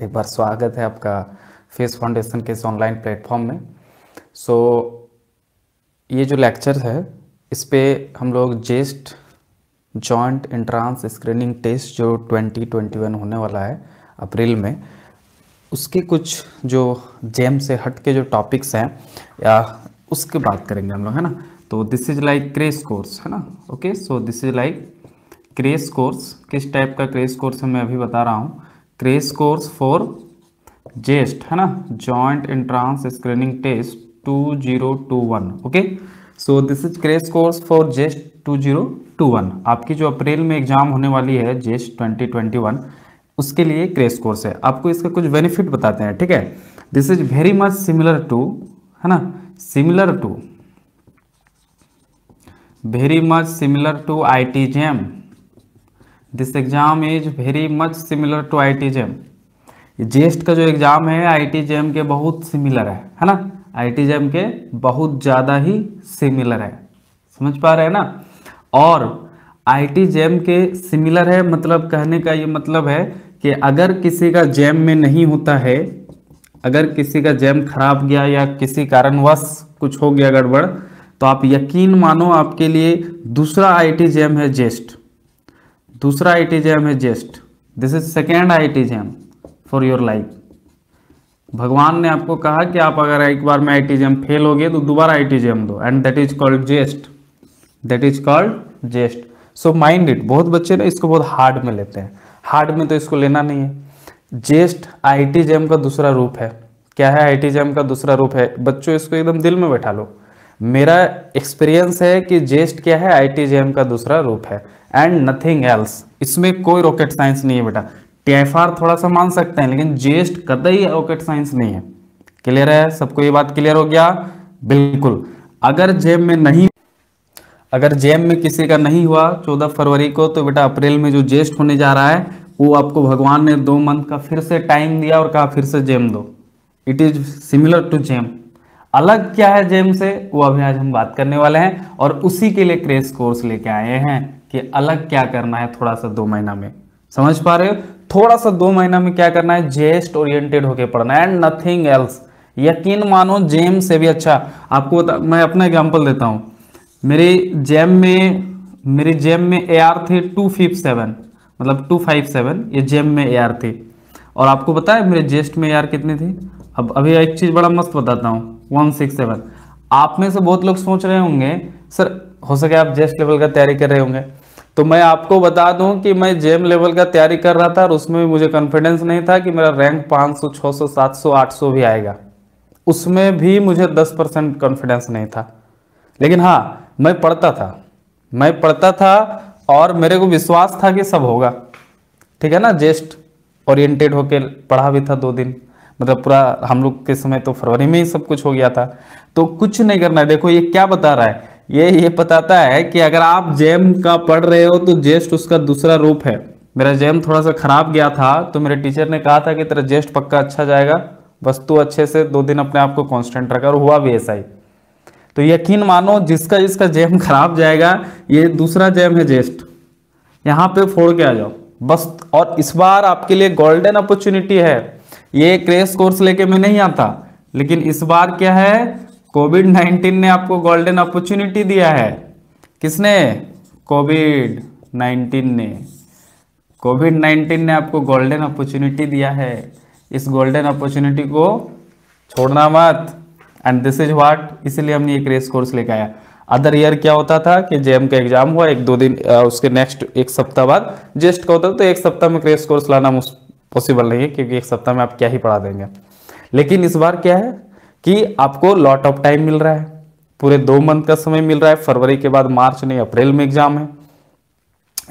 एक बार स्वागत है आपका फेस फाउंडेशन के इस ऑनलाइन प्लेटफॉर्म में। सो so, ये जो लेक्चर है इस पर हम लोग JEST joint entrance screening test जो 2021 होने वाला है अप्रैल में उसके कुछ जो जेम से हट के जो टॉपिक्स हैं या उसके बात करेंगे हम लोग है ना? तो this is like crash course है ना? Okay so this is like crash course किस टाइप का क्रेस कोर्स है मैं अभी बता रहा हूँ। क्रेस कोर्स फॉर जेस्ट, है ना? Joint entrance screening test 2021 okay? So this is crash course for JEST 2021 आपकी जो अप्रैल में एग्ज़ाम होने वाली है जेस्ट 2021 उसके लिए क्रेस कोर्स है। आपको इसका कुछ बेनिफिट बताते हैं, ठीक है? This is very much similar to है ना? Similar to very much similar to I T JAM this exam is very much similar to I T JAM JEST का जो एग्ज़ाम है आई टी जेम के बहुत सिमिलर है है ना? आई टी जेम के बहुत ज़्यादा ही सिमिलर है। समझ पा रहे हैं ना? और आई टी जेम के सिमिलर है मतलब कहने का ये मतलब है कि अगर किसी का जैम में नहीं होता है, अगर किसी का जैम खराब गया या किसी कारणवश कुछ हो गया गड़बड़ तो आप यकीन मानो आपके लिए दूसरा आईटी जैम है जेस्ट दूसरा आईटी जैम है JEST this is second IT JAM for your life भगवान ने आपको कहा कि आप अगर एक बार में आईटी जैम फेल हो गए तो दोबारा आईटी जैम दो and that is called JEST that is called JEST so mind it बहुत बच्चे ना इसको बहुत हार्ड में लेते हैं। हार्ड में तो इसको लेना नहीं है। जेस्ट आईटी जैम का दूसरा रूप है। क्या है आईटी जैम का दूसरा रूप है? बच्चों, इसको एकदम दिल में बैठा लो। मेरा एक्सपीरियंस है कि जेस्ट क्या है? आईटी जैम का दूसरा रूप है। एंड नथिंग एल्स इसमें कोई रॉकेट साइंस नहीं है बेटा। टीएफआर थोड़ा सा मान सकते हैं, लेकिन जेस्ट कतई रॉकेट साइंस नहीं है। क्लियर है? सबको ये बात क्लियर हो गया? बिल्कुल। अगर जेब में नहीं अगर जेम में किसी का नहीं हुआ चौदह फरवरी को तो बेटा अप्रैल में जो जेस्ट होने जा रहा है, वो आपको भगवान ने दो मंथ का फिर से टाइम दिया और कहा फिर से जेम दो। It is similar to JAM अलग क्या है जेम से? वो अभी आज हम बात करने वाले हैं और उसी के लिए क्रेस कोर्स लेके आए हैं। कि अलग क्या करना है थोड़ा सा दो महीना में। समझ पा रहे हो? थोड़ा सा दो महीना में क्या करना है? जेस्ट ओरिएंटेड होके पढ़ना है एंड नथिंग एल्स। यकीन मानो, जेम से भी अच्छा आपको मैं अपना एग्ज़ाम्पल देता हूँ। मेरी जेम में, मेरी जेम में ए आर थी टू फिफ्थ सेवन मतलब टू फाइव सेवन ये जेम में ए आर थी। और आपको पता है मेरे जेस्ट में ए आर कितनी थी? अब, अभी एक चीज़ बड़ा मस्त बताता हूँ वन सिक्स सेवन आप में से बहुत लोग सोच रहे होंगे, सर, हो सके आप जेस्ट लेवल का तैयारी कर रहे होंगे। तो मैं आपको बता दूँ कि मैं जेम लेवल का तैयारी कर रहा था और उसमें भी मुझे कॉन्फिडेंस नहीं था कि मेरा रैंक 500, 600, 700, 800 भी आएगा। उसमें भी मुझे 10 परसेंट कॉन्फिडेंस नहीं था। लेकिन हाँ मैं पढ़ता था। मैं पढ़ता था और मेरे को विश्वास था कि सब होगा। ठीक है ना? जेस्ट ओरिएंटेड होके पढ़ा भी था दो दिन। मतलब पूरा हम लोग के समय तो फरवरी में ही सब कुछ हो गया था। तो कुछ नहीं करना है। देखो ये क्या बता रहा है? ये ये बताता है कि अगर आप जेम का पढ़ रहे हो तो जेस्ट उसका दूसरा रूप है। मेरा जेम थोड़ा सा खराब गया था तो मेरे टीचर ने कहा था कि तेरा जेस्ट पक्का अच्छा जाएगा, बस तू अच्छे से दो दिन अपने आप को कॉन्स्टेंट रखा। और हुआ भी ऐसा ही। तो यकीन मानो, जिसका जिसका जेम खराब जाएगा, ये दूसरा जेम है जेस्ट। यहाँ पे फोड़ के आ जाओ। बस, और इस बार आपके लिए गोल्डन अपॉर्चुनिटी है। ये क्रेश कोर्स लेके मैं नहीं आता, लेकिन इस बार क्या है? कोविड 19 ने आपको गोल्डन अपॉर्चुनिटी दिया है। किसने? कोविड 19 ने। कोविड 19 ने आपको गोल्डन अपॉर्चुनिटी दिया है। इस गोल्डन अपॉर्चुनिटी को छोड़ना मत। एंड दिस इज़ व्हाट इसलिए हमने एक रेस कोर्स लेके आया। अदर ईयर क्या होता था कि जेएम का एग्ज़ाम हुआ, एक दो दिन उसके नेक्स्ट एक सप्ताह बाद जेस्ट का होता तो एक सप्ताह में क्रेस कोर्स लाना पॉसिबल नहीं है, क्योंकि एक सप्ताह में आप क्या ही पढ़ा देंगे। लेकिन इस बार क्या है? कि आपको लॉट ऑफ़ टाइम मिल रहा है। पूरे दो मंथ का समय मिल रहा है। फरवरी के बाद मार्च नहीं, अप्रैल में एग्ज़ाम है।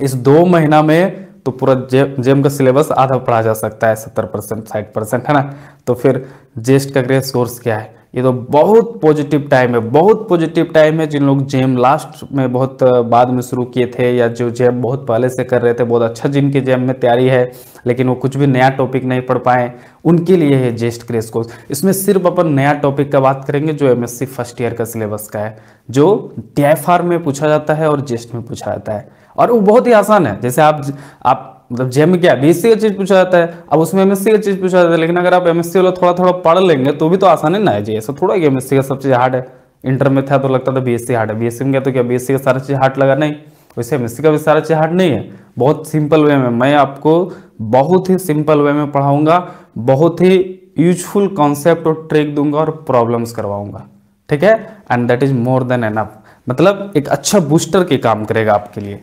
इस दो महीना में तो पूरा जेम का सिलेबस आधा पढ़ा जा सकता है, सत्तर परसेंट, साठ परसेंट, है ना? तो फिर जेस्ट का ग्रेस सोर्स क्या है? ये तो बहुत पॉजिटिव टाइम है, बहुत पॉजिटिव टाइम है जिन लोग जेम लास्ट में बहुत बाद में शुरू किए थे या जो जेम बहुत पहले से कर रहे थे, बहुत अच्छा जिनके जेम में तैयारी है, लेकिन वो कुछ भी नया टॉपिक नहीं पढ़ पाए, उनके लिए है जेस्ट क्रेस कोर्स इसमें सिर्फ़ अपन नया टॉपिक का बात करेंगे जो एमएससी फ़र्स्ट ईयर का सिलेबस का है, जो टी में पूछा जाता है और जेस्ट में पूछा जाता है। और वो बहुत ही आसान है, जैसे आप आप मतलब जेम क्या बीएससी का चीज़ पूछा जाता है। अब उसमें एमएससी का चीज़ पूछा जाता है, लेकिन अगर आप एमएससी वाला थोड़ा थोड़ा पढ़ लेंगे तो भी तो आसानी ना है जी। ऐसा थोड़ा एमएससी का सब चीज़ हार्ड है। इंटर में था तो लगता था बीएससी हार्ड है। बीएससी में क्या तो क्या? बीएससी का सारा चीज़ हार्ड लगा नहीं। वैसे एमएससी का भी सारा चीज़ हार्ड नहीं है। बहुत सिंपल वे में मैं आपको बहुत ही सिंपल वे में पढ़ाऊँगा, बहुत ही यूजफुल कॉन्सेप्ट और ट्रिक दूँगा और प्रॉब्लम्स करवाऊँगा। ठीक है? And that is more than enough मतलब एक अच्छा बूस्टर के काम करेगा आपके लिए।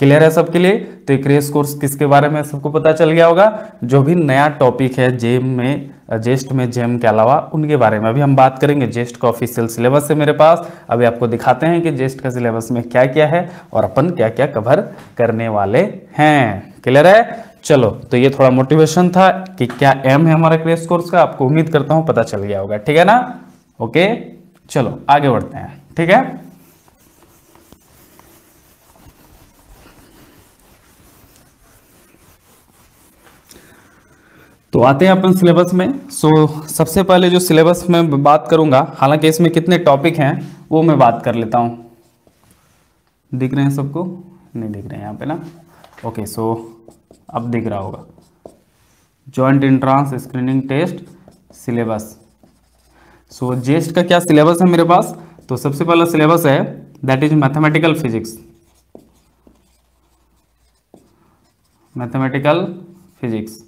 क्लियर है सबके लिए? तो एक रेस कोर्स किसके बारे में सबको पता चल गया होगा? जो भी नया टॉपिक है जेम में जेस्ट में जेम के अलावा उनके बारे में अभी हम बात करेंगे। जेस्ट का ऑफिशियल सिलेबस है मेरे पास। अभी आपको दिखाते हैं कि जेस्ट का सिलेबस में क्या क्या है और अपन क्या क्या कवर करने वाले हैं। क्लियर है? चलो तो ये थोड़ा मोटिवेशन था कि क्या एम है हमारा क्रेस कोर्स का, आपको उम्मीद करता हूँ पता चल गया होगा। ठीक है ना? ओके चलो, आगे बढ़ते हैं। ठीक है? तो आते हैं अपन सिलेबस में। सो सबसे पहले जो सिलेबस में बात करूँगा, हालाँकि इसमें कितने टॉपिक हैं, वो मैं बात कर लेता हूँ। दिख रहे हैं सबको? नहीं दिख रहे हैं यहाँ पे ना? ओके सो अब दिख रहा होगा। Joint entrance screening test syllabus so JEST का क्या सिलेबस है मेरे पास? तो सबसे पहला सिलेबस है that is mathematical physics mathematical physics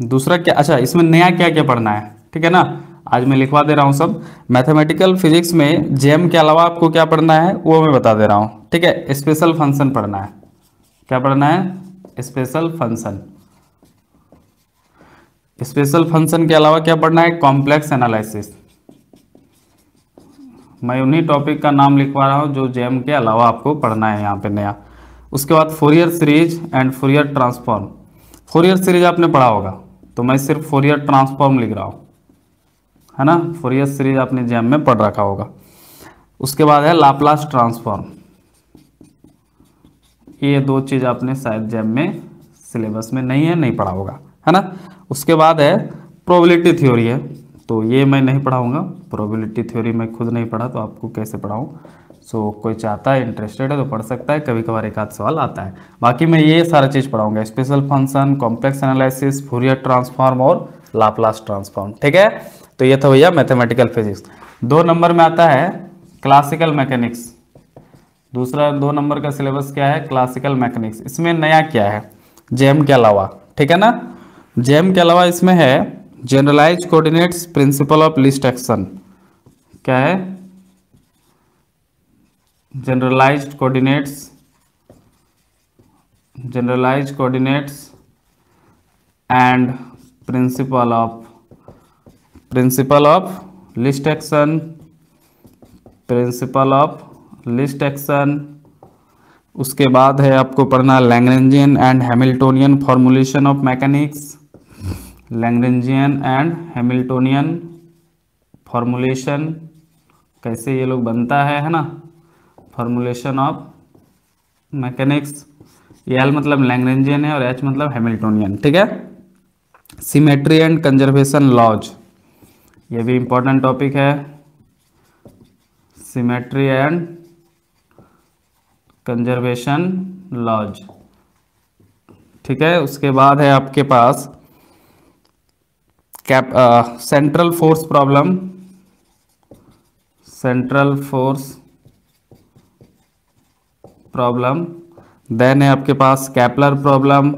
दूसरा क्या अच्छा इसमें नया क्या क्या पढ़ना है? ठीक है ना? आज मैं लिखवा दे रहा हूँ सब। मैथमेटिकल फिजिक्स में जेम के अलावा आपको क्या पढ़ना है, वो मैं बता दे रहा हूँ। ठीक है? स्पेशल फ़ंक्शन पढ़ना है। क्या पढ़ना है? स्पेशल फ़ंक्शन स्पेशल फ़ंक्शन के अलावा क्या पढ़ना है? कॉम्प्लेक्स एनालिसिस मैं उन्हीं टॉपिक का नाम लिखवा रहा हूँ जो जेम के अलावा आपको पढ़ना है यहाँ पे नया। उसके बाद Fourier series and Fourier transform Fourier series आपने पढ़ा होगा। तो मैं सिर्फ़ फोरियर ट्रांसफॉर्म लिख रहा हूँ। है ना? फोरियर सीरीज़ आपने जैम में पढ़ रखा होगा। उसके बाद है लाप्लास ट्रांसफॉर्म। ये दो चीज़ आपने शायद जैम में, सिलेबस में नहीं है, नहीं पढ़ा होगा। है ना? उसके बाद है प्रोबेबिलिटी थ्योरी है। तो ये मैं नहीं पढ़ाऊँगा। प्रोबेबिलिटी थ्योरी मैं खुद नहीं पढ़ा तो आपको कैसे पढ़ाऊँ? सो so, कोई चाहता है इंटरेस्टेड है तो पढ़ सकता है कभी कभार एक आध सवाल आता है। बाकी मैं ये सारा चीज़ पढ़ाऊँगा। Special function complex analysis Fourier transform और लाप्लास ट्रांसफॉर्म ठीक है? तो ये था भैया मैथमेटिकल फिजिक्स दो नंबर में आता है क्लासिकल मैकेनिक्स दूसरा दो नंबर का सिलेबस क्या है? क्लासिकल मैकेनिक्स इसमें नया क्या है? जेम के अलावा ठीक है ना? जेम के अलावा इसमें है generalize coordinates principle of least action क्या है? Generalized coordinates generalized coordinates and principle of principle of list action principle of least action उसके बाद है आपको पढ़ना Lagrangian and Hamiltonian formulation of mechanics Lagrangian and Hamiltonian formulation कैसे ये लोग बनता है है ना? फॉर्मुलेशन ऑफ़ मैकेनिक्स एल मतलब लैंग्रेंजियन है और एच मतलब हैमिल्टोनियन, ठीक है? सिमेट्री एंड कंजर्वेशन लॉज ये भी इंपॉर्टेंट टॉपिक है। सिमेट्री एंड कंजर्वेशन लॉज ठीक है? उसके बाद है आपके पास cap central force problem central force problem then है आपके पास कैपलर प्रॉब्लम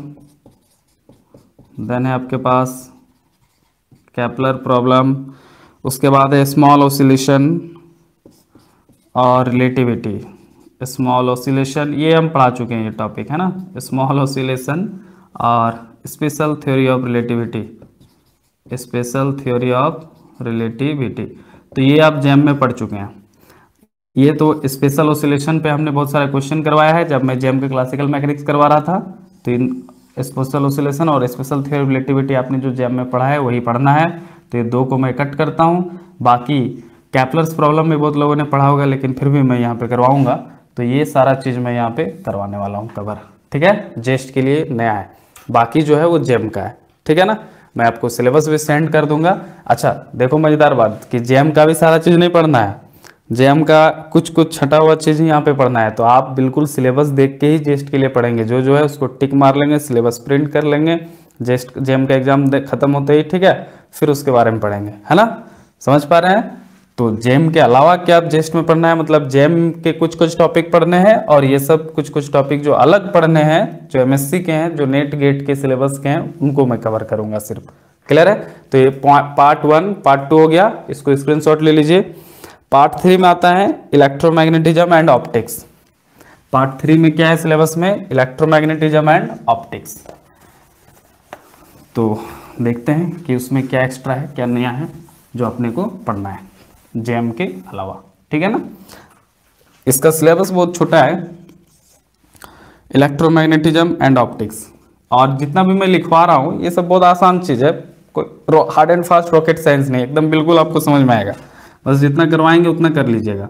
देन है आपके पास कैपलर प्रॉब्लम उसके बाद है स्मॉल ओसिलेशन और रिलेटिविटी स्मॉल ओसिलेशन ये हम पढ़ा चुके हैं ये टॉपिक है ना? स्मॉल ओसिलेशन और special theory of relativity special theory of relativity तो ये आप जैम में पढ़ चुके हैं। ये तो स्पेशल ओसिलेशन पे हमने बहुत सारे क्वेश्चन करवाया है। जब मैं जेम के क्लासिकल मैकेनिक्स करवा रहा था तो इन स्पेशल ओसिलेशन और स्पेशल थियर रिलेटिविटी आपने जो जेम में पढ़ा है, वही पढ़ना है। तो ये दो को मैं कट करता हूँ। बाकी कैपलर्स प्रॉब्लम में बहुत लोगों ने पढ़ा होगा, लेकिन फिर भी मैं यहाँ पे करवाऊँगा। तो ये सारा चीज़ मैं यहाँ पे करवाने वाला हूँ कवर ठीक है? जेस्ट के लिए नया है। बाकी जो है वो जेम का है। ठीक है ना? मैं आपको सिलेबस भी सेंड कर दूँगा। अच्छा देखो मज़ेदार बात कि जेम का भी सारा चीज़ नहीं पढ़ना है। जेएम का कुछ कुछ छटा हुआ चीज़ यहाँ पे पढ़ना है। तो आप बिल्कुल सिलेबस देख के ही जेस्ट के लिए पढ़ेंगे। जो जो है उसको टिक मार लेंगे, सिलेबस प्रिंट कर लेंगे, जेस्ट जेएम का एग्ज़ाम खत्म होते ही, ठीक है, फिर उसके बारे में पढ़ेंगे, है ना? समझ पा रहे हैं? तो जेम के अलावा क्या आप जेस्ट में पढ़ना है? मतलब जेम के कुछ कुछ टॉपिक पढ़ने हैं और ये सब कुछ कुछ टॉपिक जो अलग पढ़ने हैं, जो एमएससी के हैं, जो नेट गेट के सिलेबस के हैं, उनको मैं कवर करूँगा सिर्फ़। क्लियर है? तो ये पार्ट वन, पार्ट टू हो गया। इसको स्क्रीनशॉट ले लीजिए। पार्ट थ्री में आता है electromagnetism and optics. Part three में क्या है सिलेबस में? Electromagnetism and optics. तो देखते हैं कि उसमें क्या एक्स्ट्रा है, क्या नया है, जो अपने को पढ़ना है जेम के अलावा। ठीक है ना? इसका सिलेबस बहुत छोटा है। Electromagnetism and optics. और जितना भी मैं लिखवा रहा हूँ, ये सब बहुत आसान चीज़ है। कोई hard and fast rocket science नहीं, एकदम बिल्कुल आपको समझ में आएगा। बस जितना करवाएँगे उतना कर लीजिएगा।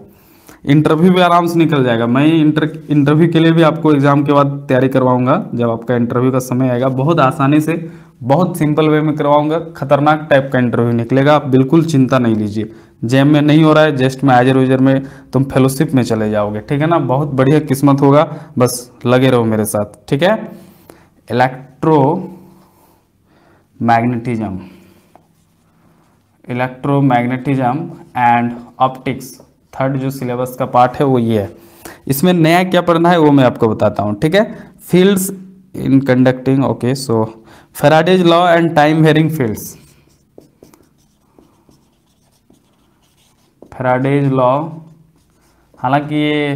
इंटरव्यू भी आराम से निकल जाएगा। मैं इंटर इंटरव्यू के लिए भी आपको एग्ज़ाम के बाद तैयारी करवाऊँगा। जब आपका इंटरव्यू का समय आएगा, बहुत आसानी से, बहुत सिंपल वे में करवाऊँगा। खतरनाक टाइप का इंटरव्यू निकलेगा। आप बिल्कुल चिंता नहीं लीजिए। जेम में नहीं हो रहा है जस्ट में आजर उजर में तुम फेलोशिप में चले जाओगे। ठीक है ना? बहुत बढ़िया किस्मत होगा। बस लगे रहो मेरे साथ। ठीक है? Electromagnetism electromagnetism and optics third जो सिलेबस का पार्ट है वो ये है। इसमें नया क्या पढ़ना है वो मैं आपको बताता हूँ, ठीक है? Fields in conducting okay so Faraday's law and time varying fields Faraday's law हालाँकि ये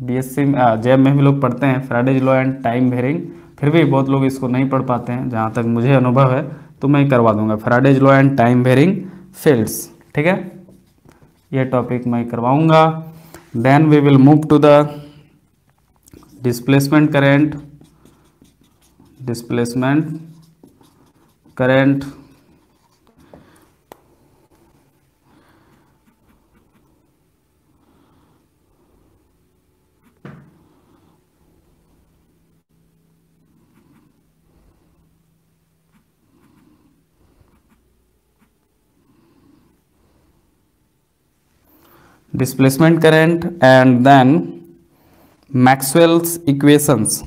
बीएससी जेएम में भी लोग पढ़ते हैं Faraday's law and time varying फिर भी बहुत लोग इसको नहीं पढ़ पाते हैं, जहाँ तक मुझे अनुभव है तो मैं करवा दूँगा। Faraday's law and time varying fields ठीक है? ये टॉपिक मैं करवाऊँगा। Then we will move to the displacement current displacement current displacement current and then Maxwell's equations.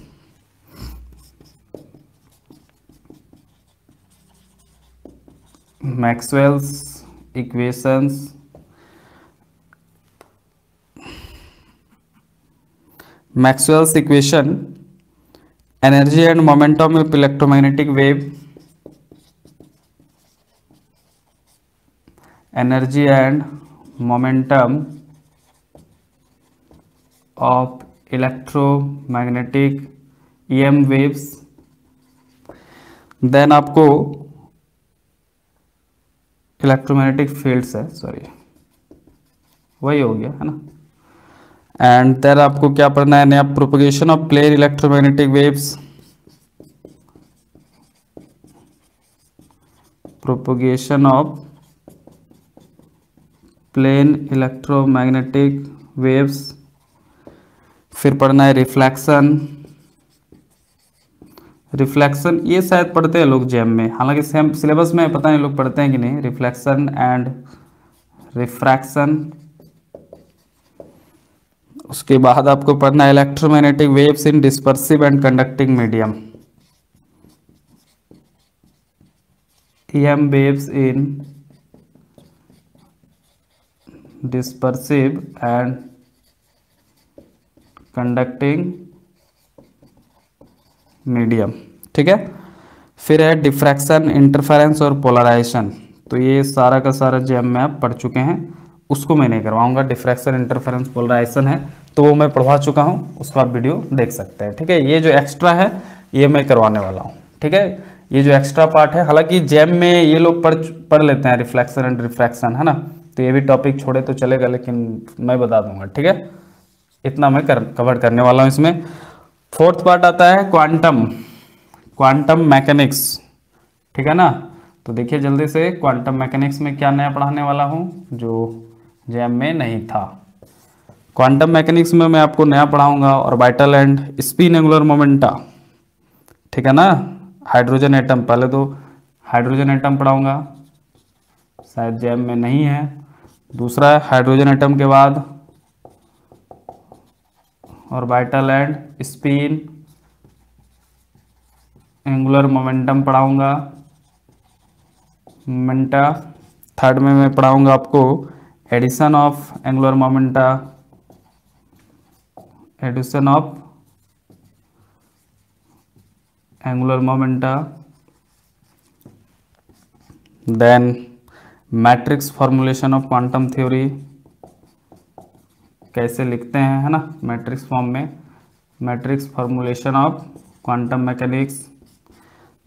Maxwell's equations. Maxwell's equation energy and momentum of electromagnetic wave. Energy and momentum of electromagnetic EM waves. Then आपको electromagnetic fields है sorry वही हो गया, है ना? And then आपको क्या पढ़ना है? नया propagation of plane electromagnetic waves propagation of plane electromagnetic waves फिर पढ़ना है रिफ्लेक्शन रिफ्लेक्शन ये शायद पढ़ते हैं लोग जेम में। हालाँकि सेम सिलेबस में पता नहीं लोग पढ़ते हैं कि नहीं। रिफ्लेक्शन एंड रिफ्रैक्शन उसके बाद आपको पढ़ना है electromagnetic waves in dispersive and conducting medium EM waves in dispersive and conducting medium ठीक है? फिर है डिफ्रैक्शन इंटरफेरेंस और पोलराइजेशन तो ये सारा का सारा जो में आप पढ़ चुके हैं, उसको मैं नहीं करवाऊँगा। डिफ्रैक्शन इंटरफेरेंस पोलराइजेशन है तो वो मैं पढ़वा चुका हूँ, उसको आप वीडियो देख सकते हैं, ठीक है? ये जो एक्स्ट्रा है, ये मैं करवाने वाला हूँ, ठीक है? ये जो एक्स्ट्रा पार्ट है, हालाँकि जैम में ये लोग पढ़ पढ़ लेते हैं रिफ्लेक्शन एंड रिफ्रैक्शन है ना? तो ये भी टॉपिक छोड़े तो चलेगा, लेकिन मैं बता दूँगा, ठीक है? इतना मैं कर कवर करने वाला हूँ इसमें। फोर्थ पार्ट आता है क्वांटम क्वांटम मैकेनिक्स ठीक है ना? तो देखिए जल्दी से क्वांटम मैकेनिक्स में क्या नया पढ़ाने वाला हूँ, जो जैम में नहीं था। क्वांटम मैकेनिक्स में मैं आपको नया पढ़ाऊँगा orbital and spin angular momenta ठीक है ना? हाइड्रोजन एटम पहले तो हाइड्रोजन एटम पढ़ाऊँगा, शायद जैम में नहीं है। दूसरा हाइड्रोजन एटम के बाद और vital and spin angular momentum पढ़ाऊँगा। Momenta third में मैं पढ़ाऊँगा आपको addition of angular momenta addition of angular momenta then matrix formulation of quantum theory कैसे लिखते हैं, है ना? मैट्रिक्स फॉर्म में। Matrix formulation of quantum mechanics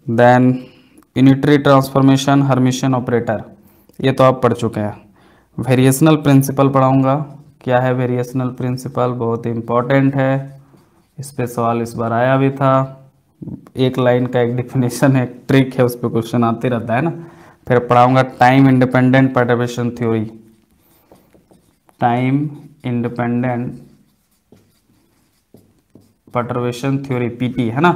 then unitary transformation Hermitian operator ये तो आप पढ़ चुके हैं। वेरिएशनल प्रिंसिपल पढ़ाऊँगा। क्या है वेरिएशनल प्रिंसिपल बहुत इंपॉर्टेंट है। इस पर सवाल इस बार आया भी था। एक लाइन का एक डिफिनेशन है ट्रिक है, उस पर क्वेश्चन आते रहता है ना। फिर पढ़ाऊँगा time independent perturbation theory time independent perturbation theory PT है ना?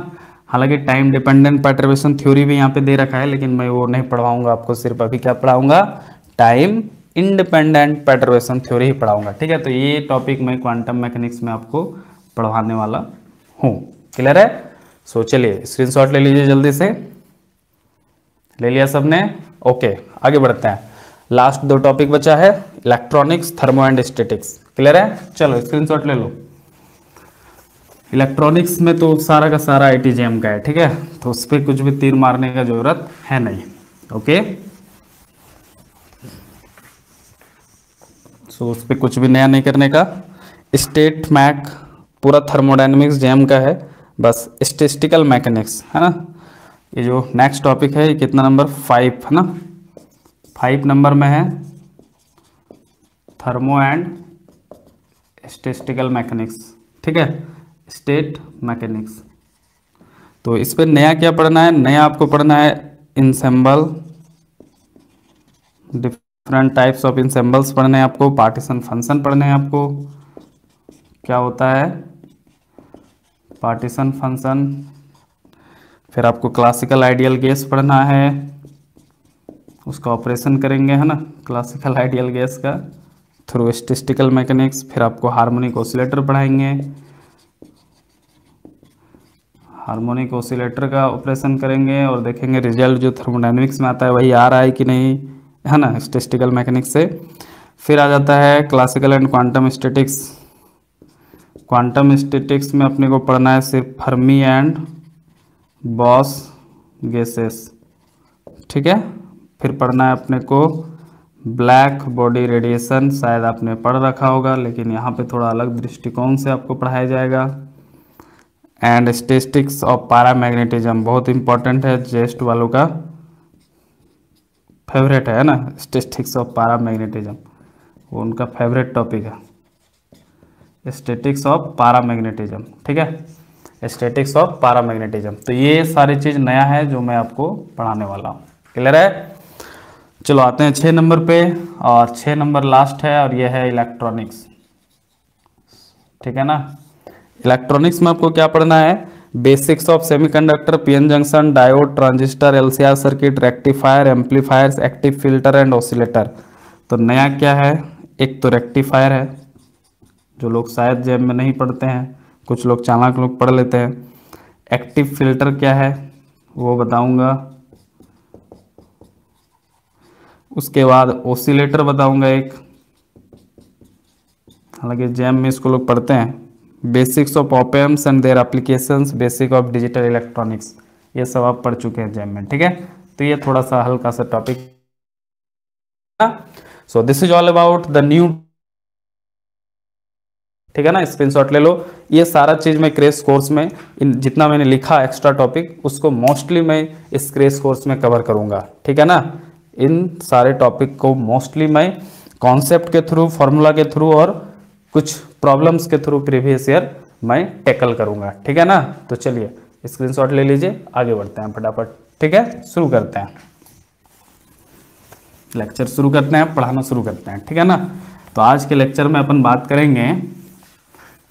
हालाँकि टाइम डिपेंडेंट पर्टर्वेशन थ्योरी भी यहाँ पे दे रखा है, लेकिन मैं वो नहीं पढ़वाऊँगा आपको, सिर्फ़ अभी क्या पढ़ाऊँगा? टाइम इंडिपेंडेंट पर्टर्वेशन थ्योरी ही पढ़ाऊँगा, ठीक है? तो ये टॉपिक मैं क्वांटम मैकेनिक्स में आपको पढ़वाने वाला हूँ क्लियर है? सो चलिए स्क्रीनशॉट ले लीजिए जल्दी से। ले लिया सबने? ओके आगे बढ़ते हैं। लास्ट दो टॉपिक बचा है electronics thermo and statistics clear है? चलो स्क्रीनशॉट ले लो। इलेक्ट्रॉनिक्स में तो सारा का सारा आई टी का है, ठीक है? तो उस पर कुछ भी तीर मारने का ज़रूरत है नहीं, ओके? सो उस पर कुछ भी नया नहीं करने का। स्टेट मैक पूरा थर्मोडाइनमिक्स जैम का है, बस स्टेटिस्टिकल मैकेनिक्स है ना? ये जो नेक्स्ट टॉपिक है, ये कितना नंबर फाइव है ना? फाइव नंबर में है थर्मो एंड स्टेटिस्टिकल मैकेनिक्स ठीक है? स्टेट मैकेनिक्स तो इस पर नया क्या पढ़ना है? नया आपको पढ़ना है ensemble different types of ensembles पढ़ने हैं आपको पार्टीशन फ़ंक्शन पढ़ने हैं आपको. क्या होता है? पार्टीशन फ़ंक्शन फिर आपको क्लासिकल आइडियल गैस पढ़ना है. उसका ऑपरेशन करेंगे, है ना? क्लासिकल आइडियल गैस का. थ्रू स्टिस्टिकल मैकेनिक्स, फिर आपको हार्मोनिक ऑसिलेटर पढ़ाएँगे। हार्मोनिक ऑसिलेटर का ऑपरेशन करेंगे और देखेंगे रिज़ल्ट जो थर्मोडाइनमिक्स में आता है, वही आ रहा है कि नहीं, है ना, स्टेटिस्टिकल मैकेनिक्स से। फिर आ जाता है classical and quantum statistics quantum statistics में अपने को पढ़ना है सिर्फ़ फर्मी एंड बॉस गैसेस। ठीक है? फिर पढ़ना है अपने को ब्लैक बॉडी रेडिएशन शायद आपने पढ़ रखा होगा, लेकिन यहाँ पे थोड़ा अलग दृष्टिकोण से आपको पढ़ाया जाएगा। एंड स्टेस्टिक्स ऑफ़ पारा पारामैग्नेटिज्म बहुत इंपॉर्टेंट है, जेस्ट वालों का फेवरेट है ना? स्टेटिस्टिक्स ऑफ़ पारामैग्नेटिज्म वो उनका फेवरेट टॉपिक है। स्टेटिक्स ऑफ़ पारामैग्नेटिज्म ठीक है? स्टेटिक्स ऑफ़ पारामैग्नेटिज्म तो ये सारी चीज़ नया है जो मैं आपको पढ़ाने वाला हूँ। क्लियर है? चलो आते हैं छः नंबर पे, और छः नंबर लास्ट है, और यह है इलेक्ट्रॉनिक्स ठीक है ना? इलेक्ट्रॉनिक्स में आपको क्या पढ़ना है? Basics of semiconductor PN junction diode transistor LCR circuit rectifier amplifiers active filter and oscillator तो नया क्या है? एक तो रेक्टिफायर है, जो लोग शायद जेब में नहीं पढ़ते हैं, कुछ लोग चालाक लोग पढ़ लेते हैं। एक्टिव फ़िल्टर क्या है? वो बताऊँगा। उसके बाद ओसिलेटर बताऊँगा एक। हालाँकि जैम में इसको लोग पढ़ते हैं। Basics of opamps and their applications basic of digital electronics ये सब आप पढ़ चुके हैं जैम में, ठीक है? तो ये थोड़ा सा हल्का सा topic so this is all about the new ठीक है ना? स्क्रीनशॉट ले लो। ये सारा चीज़ मैं क्रेश कोर्स में, इन जितना मैंने लिखा एक्स्ट्रा टॉपिक उसको मोस्टली मैं इस क्रेश कोर्स में कवर करूँगा, ठीक है ना? इन सारे टॉपिक को मोस्टली मैं कॉन्सेप्ट के थ्रू फॉर्मूला के थ्रू और कुछ प्रॉब्लम्स के थ्रू प्रीवियस ईयर मैं टैकल करूँगा। ठीक है ना? तो चलिए स्क्रीनशॉट ले लीजिए, आगे बढ़ते हैं फटाफट। ठीक है? शुरू करते हैं। लेक्चर शुरू करते हैं, पढ़ाना शुरू करते हैं। ठीक है ना? तो आज के लेक्चर में अपन बात करेंगे,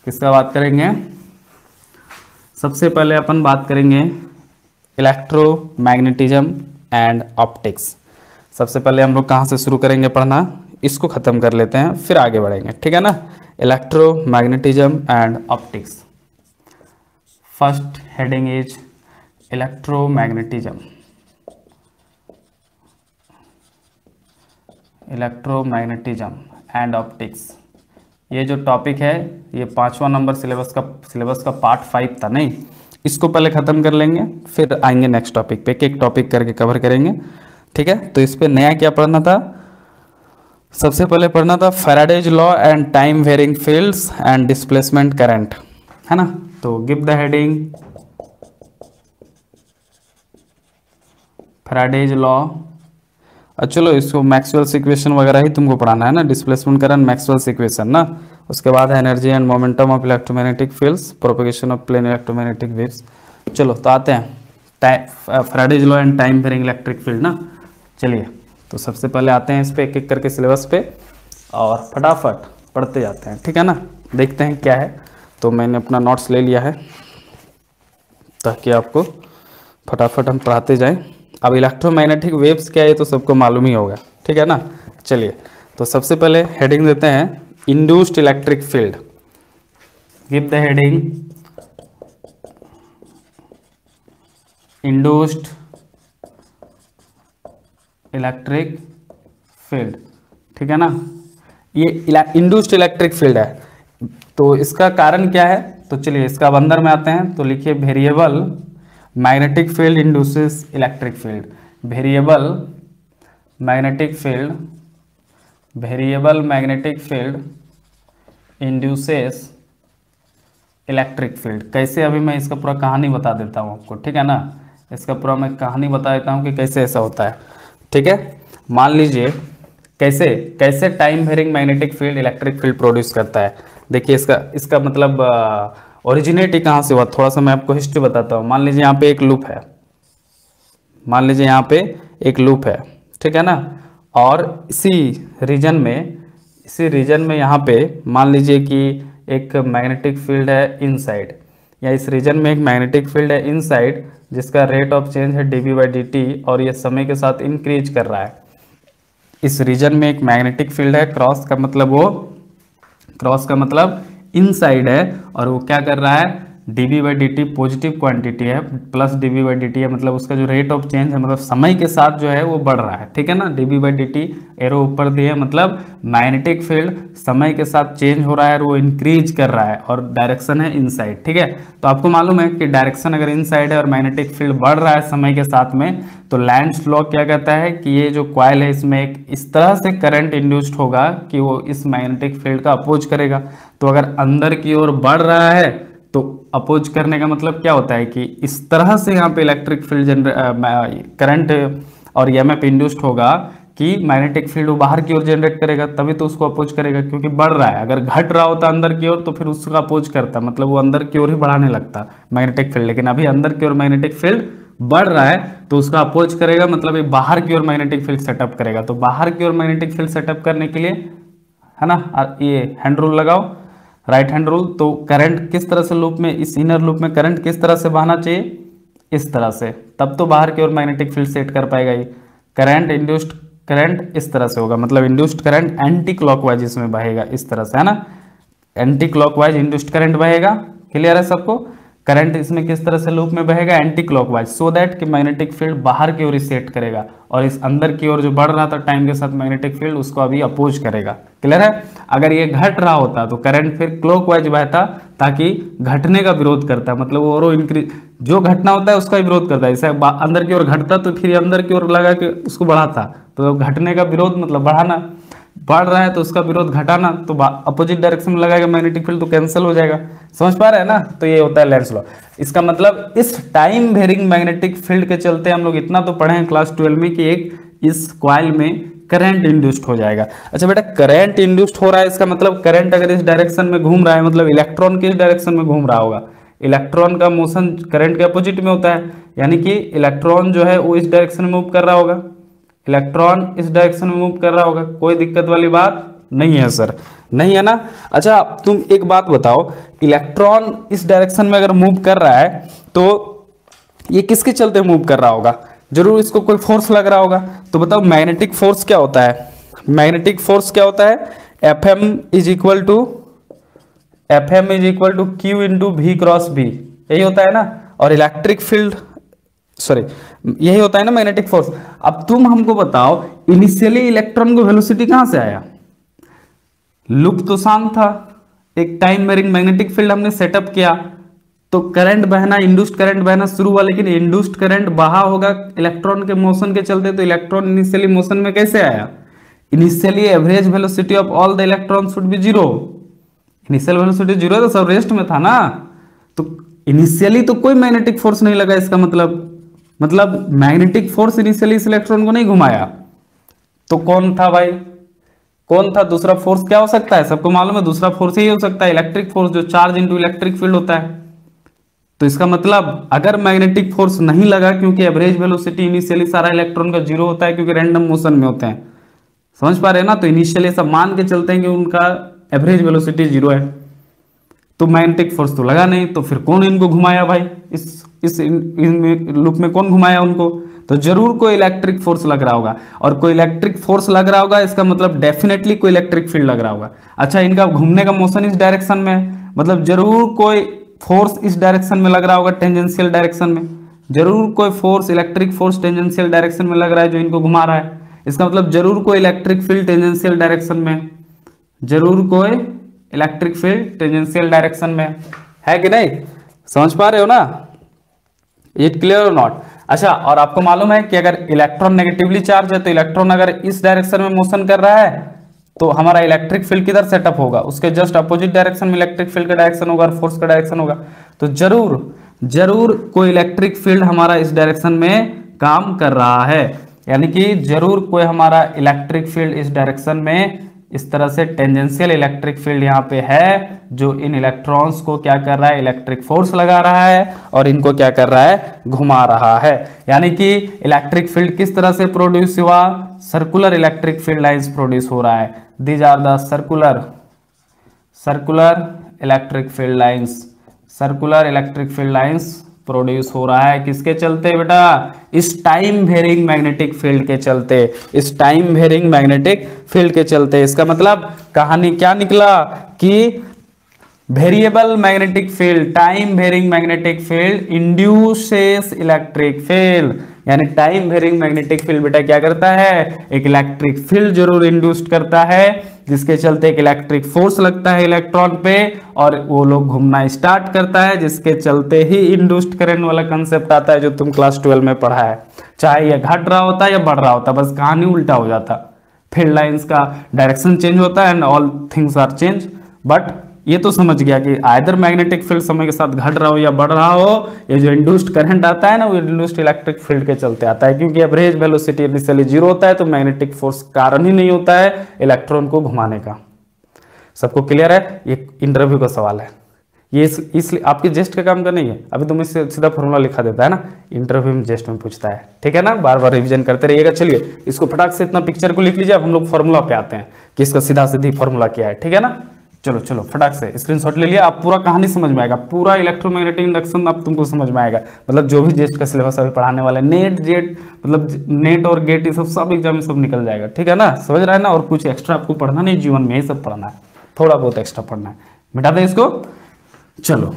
किसका बात करेंगे? सबसे पहले अपन बात करेंगे इलेक्ट्रोमैग्नेटिज्म एंड ऑप्टिक्स सबसे पहले हम लोग कहाँ से शुरू करेंगे पढ़ना? इसको ख़त्म कर लेते हैं, फिर आगे बढ़ेंगे, ठीक है ना? Electromagnetism and optics. First heading is electromagnetism. Electromagnetism and optics ये जो टॉपिक है, ये पांचवा नंबर सिलेबस का सिलेबस का पार्ट फाइव था, नहीं? इसको पहले ख़त्म कर लेंगे, फिर आएँगे नेक्स्ट टॉपिक पे एक टॉपिक करके कवर करेंगे। ठीक है? तो इस पर नया क्या पढ़ना था? सबसे पहले पढ़ना था Faraday's law and time varying fields and displacement current है ना? तो give the heading Faraday's law चलो इसको मैक्सवेल्स इक्वेशन वगैरह ही तुमको पढ़ाना है ना? डिस्प्लेसमेंट करंट मैक्सवेल्स इक्वेशन ना? उसके बाद energy and momentum of electromagnetic fields propagation of plane electromagnetic waves चलो तो आते हैं। Faraday's law and time varying electric field ना? चलिए तो सबसे पहले आते हैं इस पर एक एक करके सिलेबस पे, और फटाफट पढ़ते जाते हैं, ठीक है ना? देखते हैं क्या है। तो मैंने अपना नोट्स ले लिया है, ताकि आपको फटाफट हम पढ़ाते जाएँ। अब इलेक्ट्रोमैग्नेटिक वेव्स क्या है तो सबको मालूम ही होगा, ठीक है ना? चलिए तो सबसे पहले हेडिंग देते हैं induced electric field give the heading induced electric field ठीक है ना? ये इंड्यूस्ड इलेक्ट्रिक फ़ील्ड है। तो इसका कारण क्या है? तो चलिए, इसका अंदर में आते हैं। तो लिखिए variable magnetic field induces electric field variable magnetic field variable magnetic field induces electric field कैसे? अभी मैं इसका पूरा कहानी बता देता हूँ आपको, ठीक है ना? इसका पूरा मैं कहानी बता देता हूँ कि कैसे ऐसा होता है। ठीक है? मान लीजिए, कैसे कैसे time varying magnetic field electric field produce करता है? देखिए, इसका इसका मतलब ओरिजिनेट ही कहाँ से हुआ? थोड़ा सा मैं आपको हिस्ट्री बताता हूँ। मान लीजिए यहाँ पे एक लूप है। मान लीजिए यहाँ पे एक लूप है। ठीक है ना? और इसी रीजन में, इसी रीजन में यहाँ पे मान लीजिए कि एक मैग्नेटिक फ़ील्ड है इनसाइड या इस रीजन में एक मैग्नेटिक फ़ील्ड है इनसाइड, जिसका रेट ऑफ़ चेंज है डी बाई डी और ये समय के साथ इंक्रीज कर रहा है। इस रीजन में एक मैग्नेटिक फ़ील्ड है क्रॉस का मतलब वो क्रॉस का मतलब इनसाइड है और वो क्या कर रहा है? D B by d t positive quantity है plus d B by d t है मतलब उसका जो रेट ऑफ़ चेंज है मतलब समय के साथ जो है वो बढ़ रहा है, ठीक है ना? D B by d t arrow ऊपर दिए मतलब मैग्नेटिक फ़ील्ड समय के साथ चेंज हो रहा है और वो इंक्रीज कर रहा है और डायरेक्शन है इनसाइड ठीक है? तो आपको मालूम है कि डायरेक्शन अगर इनसाइड है और मैग्नेटिक फ़ील्ड बढ़ रहा है समय के साथ में तो लैंड लॉ क्या कहता है कि ये जो क्वाइल है इसमें एक इस तरह से करंट इंड्यूस्ड होगा कि वो इस मैग्नेटिक फ़ील्ड का अपोज करेगा। तो अगर अंदर की ओर बढ़ रहा है तो अपोज करने का मतलब क्या होता है कि इस तरह से यहाँ पे इलेक्ट्रिक फ़ील्ड जनरे करंट और ई एम इंड्यूस्ड होगा कि मैग्नेटिक फ़ील्ड वो बाहर की ओर जनरेट करेगा, तभी तो उसको अपोज करेगा, क्योंकि बढ़ रहा है। अगर घट रहा होता अंदर की ओर तो फिर उसका अपोज करता मतलब वो अंदर की ओर ही बढ़ाने लगता मैग्नेटिक फ़ील्ड लेकिन अभी अंदर की ओर मैग्नेटिक फ़ील्ड बढ़ रहा है तो उसका अपोज करेगा मतलब ये बाहर की ओर मैग्नेटिक फ़ील्ड सेटअप करेगा। तो बाहर की ओर मैग्नेटिक फ़ील्ड सेटअप करने के लिए, है ना ये हैंड रूल लगाओ। राइट हैंड रूल तो करंट किस तरह से लूप में, इस इनर लूप में करंट किस तरह से बहना चाहिए? इस तरह से। तब तो बाहर की ओर मैग्नेटिक फ़ील्ड सेट कर पाएगा ये। करंट इंड्यूस्ड करंट इस तरह से होगा। मतलब इंड्यूस्ड करंट एंटी क्लॉकवाइज इसमें बहेगा, इस तरह से, है ना? एंटी क्लॉकवाइज इंड्यूस्ड करंट बहेगा। क्लियर है सबको? करंट इसमें किस तरह से लूप में बहेगा? एंटी क्लॉकवाइज सो दैट कि मैग्नेटिक फ़ील्ड बाहर की ओर सेट करेगा और इस अंदर की ओर जो बढ़ रहा था टाइम के साथ मैग्नेटिक फ़ील्ड उसको अभी अपोज करेगा। क्लियर है? अगर ये घट रहा होता तो करंट फिर क्लॉकवाइज बहता ताकि घटने का विरोध करता। है मतलब और इंक्रीज जो घटना होता है उसका विरोध करता। है जैसे अंदर की ओर घटता तो फिर अंदर की ओर लगा कि उसको बढ़ाता। तो घटने का विरोध मतलब बढ़ाना। बढ़ रहा है तो उसका विरोध घटाना तो अपोजिट डायरेक्शन में लगाएगा मैग्नेटिक फ़ील्ड तो कैंसिल हो जाएगा। समझ पा रहे हैं ना? तो ये होता है लेंस लॉ इसका मतलब इस टाइम वेरिंग मैग्नेटिक फ़ील्ड के चलते हम लोग इतना तो पढ़े हैं क्लास ट्वेल्व में कि एक इस क्वाइल में करंट इंड्यूस्ड हो जाएगा। अच्छा बेटा करंट इंड्यूस्ड हो रहा है, इसका मतलब करंट अगर इस डायरेक्शन में घूम रहा है मतलब इलेक्ट्रॉन किस डायरेक्शन में घूम रहा होगा? इलेक्ट्रॉन का मोशन करंट के अपोजिट में होता है, यानी कि इलेक्ट्रॉन जो है वो इस डायरेक्शन में मूव कर रहा होगा। इलेक्ट्रॉन इस डायरेक्शन में मूव कर रहा होगा, कोई दिक्कत वाली बात नहीं है, सर। नहीं है ना? अच्छा तुम एक बात बताओ, इलेक्ट्रॉन इस डायरेक्शन में अगर मूव कर रहा है तो ये किसके चलते मूव कर रहा होगा? ज़रूर इसको कोई फोर्स लग रहा होगा। तो बताओ, मैग्नेटिक फोर्स क्या होता है? मैग्नेटिक फोर्स क्या होता है? F M is equal to F M is equal to q into v cross B. यही होता है ना? और इलेक्ट्रिक फ़ील्ड सॉरी यही होता है ना मैग्नेटिक फोर्स अब तुम हमको बताओ इनिशियली इलेक्ट्रॉन को वेलोसिटी कहाँ से आया? लुक तो शांत था। एक टाइम वेरिंग मैग्नेटिक फ़ील्ड हमने सेटअप किया। तो करंट बहना इंड्यूस्ड करंट बहना शुरू हुआ, लेकिन इंड्यूस्ड करंट बहा होगा इलेक्ट्रॉन के मोशन के चलते तो इलेक्ट्रॉन इनिशियली मोशन में कैसे आया? Initially average velocity of all the electron should be zero initial velocity zero तो सब रेस्ट में था ना। तो इनिशियली तो कोई मैग्नेटिक फोर्स नहीं लगा इसका मतलब। मतलब मैग्नेटिक फोर्स इनिशियली इस इलेक्ट्रॉन को नहीं घुमाया। तो कौन था भाई? कौन था दूसरा फोर्स क्या हो सकता है? सबको मालूम है दूसरा फोर्स ही हो सकता है। इलेक्ट्रिक फोर्स जो चार्ज इंटू इलेक्ट्रिक फ़ील्ड होता है। तो इसका मतलब अगर मैग्नेटिक फोर्स नहीं लगा क्योंकि एवरेज वेलोसिटी इनिशियली सारा इलेक्ट्रॉन का ज़ीरो होता है क्योंकि रैंडम मोशन में होते हैं। समझ पा रहे हैं ना? तो इनिशियली सब मान के चलते हैं कि उनका एवरेज वेलोसिटी ज़ीरो है। तो मैग्नेटिक फोर्स तो लगा नहीं तो फिर कौन इनको घुमाया भाई? इस इस लुक में कौन घुमाया उनको? तो ज़रूर कोई इलेक्ट्रिक फोर्स लग रहा होगा। और कोई इलेक्ट्रिक फोर्स लग रहा होगा, इसका मतलब डेफिनेटली कोई इलेक्ट्रिक फ़ील्ड लग रहा होगा। अच्छा इनका घूमने का मोशन इस डायरेक्शन में है। मतलब ज़रूर कोई फोर्स इस डायरेक्शन में लग रहा होगा टेंजेंशियल डायरेक्शन में। ज़रूर कोई force electric force tangential direction में लग रहा है जो इनको घुमा रहा है। इसका मतलब ज़रूर कोई इलेक्ट्रिक फ़ील्ड टेंजेंशियल डायरेक्शन में ज़रूर कोई इलेक्ट्रिक फ़ील्ड टेंजेंशियल डायरेक्शन में। है कि नहीं? समझ पा रहे हो ना? इट क्लियर और नॉट अच्छा और आपको मालूम है कि अगर इलेक्ट्रॉन नेगेटिवली चार्ज है तो इलेक्ट्रॉन अगर इस डायरेक्शन में मोशन कर रहा है तो हमारा इलेक्ट्रिक फ़ील्ड किधर सेटअप होगा? उसके जस्ट अपोजिट डायरेक्शन में इलेक्ट्रिक फ़ील्ड का डायरेक्शन होगा और फोर्स का डायरेक्शन होगा। तो ज़रूर ज़रूर कोई इलेक्ट्रिक फ़ील्ड हमारा इस डायरेक्शन में काम कर रहा है। यानी कि ज़रूर कोई हमारा इलेक्ट्रिक फ़ील्ड इस डायरेक्शन में इस तरह से टेंजेंशियल इलेक्ट्रिक फ़ील्ड यहाँ पे है, जो इन इलेक्ट्रॉन्स को क्या कर रहा है? इलेक्ट्रिक फोर्स लगा रहा है और इनको क्या कर रहा है? घुमा रहा है। यानी कि इलेक्ट्रिक फ़ील्ड किस तरह से प्रोड्यूस हुआ? Circular electric field lines produce हो रहा है। These are the circular circular electric field lines circular electric field lines produce हो रहा है। किसके चलते बेटा? इस टाइम वेरिंग मैग्नेटिक फ़ील्ड के चलते। इस टाइम वेरिंग मैग्नेटिक फ़ील्ड के चलते। इसका मतलब कहानी क्या निकला? कि variable magnetic field time varying magnetic field induces electric field यानी टाइम वेरिंग मैग्नेटिक फ़ील्ड बेटा क्या करता है? एक इलेक्ट्रिक फ़ील्ड ज़रूर इंड्यूस्ड करता है। जिसके चलते एक इलेक्ट्रिक फोर्स लगता है इलेक्ट्रॉन पे, और वो लोग घूमना स्टार्ट करता है, जिसके चलते ही इंडूस्ड करेंट वाला कंसेप्ट आता है जो तुम क्लास ट्वेल्व में पढ़ा है। चाहे ये घट रहा होता है या बढ़ रहा होता, बस कहानी उल्टा हो जाता। फ़ील्ड लाइन्स का डायरेक्शन चेंज होता है and all things are change but ये तो समझ गया कि आयदर मैग्नेटिक फ़ील्ड समय के साथ घट रहा हो या बढ़ रहा हो, ये जो इंड्यूस्ड करंट आता है ना, वो इंड्यूस्ड इलेक्ट्रिक फ़ील्ड के चलते आता है, क्योंकि एवरेज वेलोसिटी इनिशियली ज़ीरो होता है तो मैग्नेटिक फोर्स कारण ही नहीं होता है इलेक्ट्रॉन को घुमाने का। सबको क्लियर है? ये इंटरव्यू का सवाल है। ये इसलिए आपके जेस्ट का काम का नहीं है। अभी तुम इससे सीधा फॉर्मूला लिखा देता है ना इंटरव्यू में जेस्ट में पूछता है। ठीक है ना? बार बार रिवीजन करते रहिएगा। चलिए, इसको फटाक से इतना पिक्चर को लिख लीजिए, अब हम लोग फॉर्मूला पे आते हैं कि इसका सीधा सीधी फॉर्मूला क्या है। ठीक है ना? चलो चलो, फटाक से स्क्रीनशॉट ले लिया, आप पूरा कहानी समझ में आएगा, पूरा इलेक्ट्रोमैग्नेटिक इंडक्शन अब तुमको समझ में आएगा। मतलब जो भी जेस्ट का सिलेबस अभी पढ़ाने वाले नेट जेट मतलब नेट और गेट ये सब सब एग्ज़ाम में सब निकल जाएगा, ठीक है ना? समझ रहा है ना? और कुछ एक्स्ट्रा आपको पढ़ना नहीं, जीवन में यही सब पढ़ना है। थोड़ा बहुत एक्स्ट्रा पढ़ना है। मिटा दें इसको? चलो।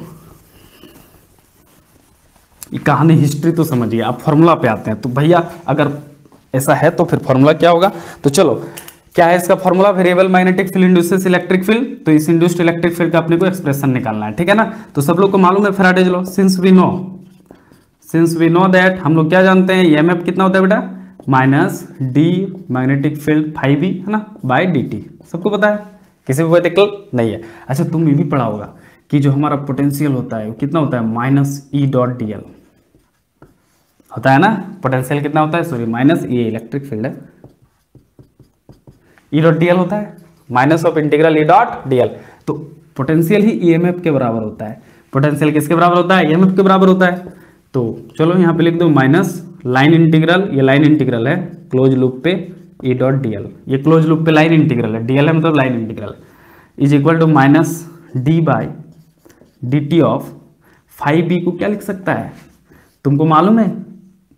ये कहानी हिस्ट्री तो समझिए, आप फॉर्मूला पे आते हैं। तो भैया, अगर ऐसा है तो फिर फॉर्मूला क्या होगा? तो चलो क्या है इसका formula variable magnetic field induces electric field तो इस इंड्यूस्ड इलेक्ट्रिक फ़ील्ड का अपने को एक्सप्रेशन निकालना है, ठीक है ना? तो सब लोग को मालूम है Faraday's law since we know since we know that हम लोग क्या जानते हैं? ईएमएफ कितना होता है बेटा? Minus d magnetic field phi है ना? बाय डीटी सबको पता है? किसी कोई दिक्कत नहीं है। अच्छा तुम ये भी पढ़ा होगा कि जो हमारा पोटेंशियल होता है, वो कितना होता है? Minus E dot d l होता है ना? पोटेंशियल कितना होता है? Sorry minus E electric field है। ई डॉट डी होता है? Minus of integral E dot d तो पोटेंशियल ही ईएमएफ e के बराबर होता है। पोटेंशियल किसके बराबर होता है? ईएमएफ e के बराबर होता है। तो चलो यहाँ पे लिख दो माइनस लाइन इंटीग्रल ये लाइन इंटीग्रल है क्लोज लूप पे ई डॉट डी ये क्लोज लूप पे लाइन इंटीग्रल है। डीएल है मतलब line integral is equal to minus d by d t of phi B को क्या लिख सकता है? तुमको मालूम है?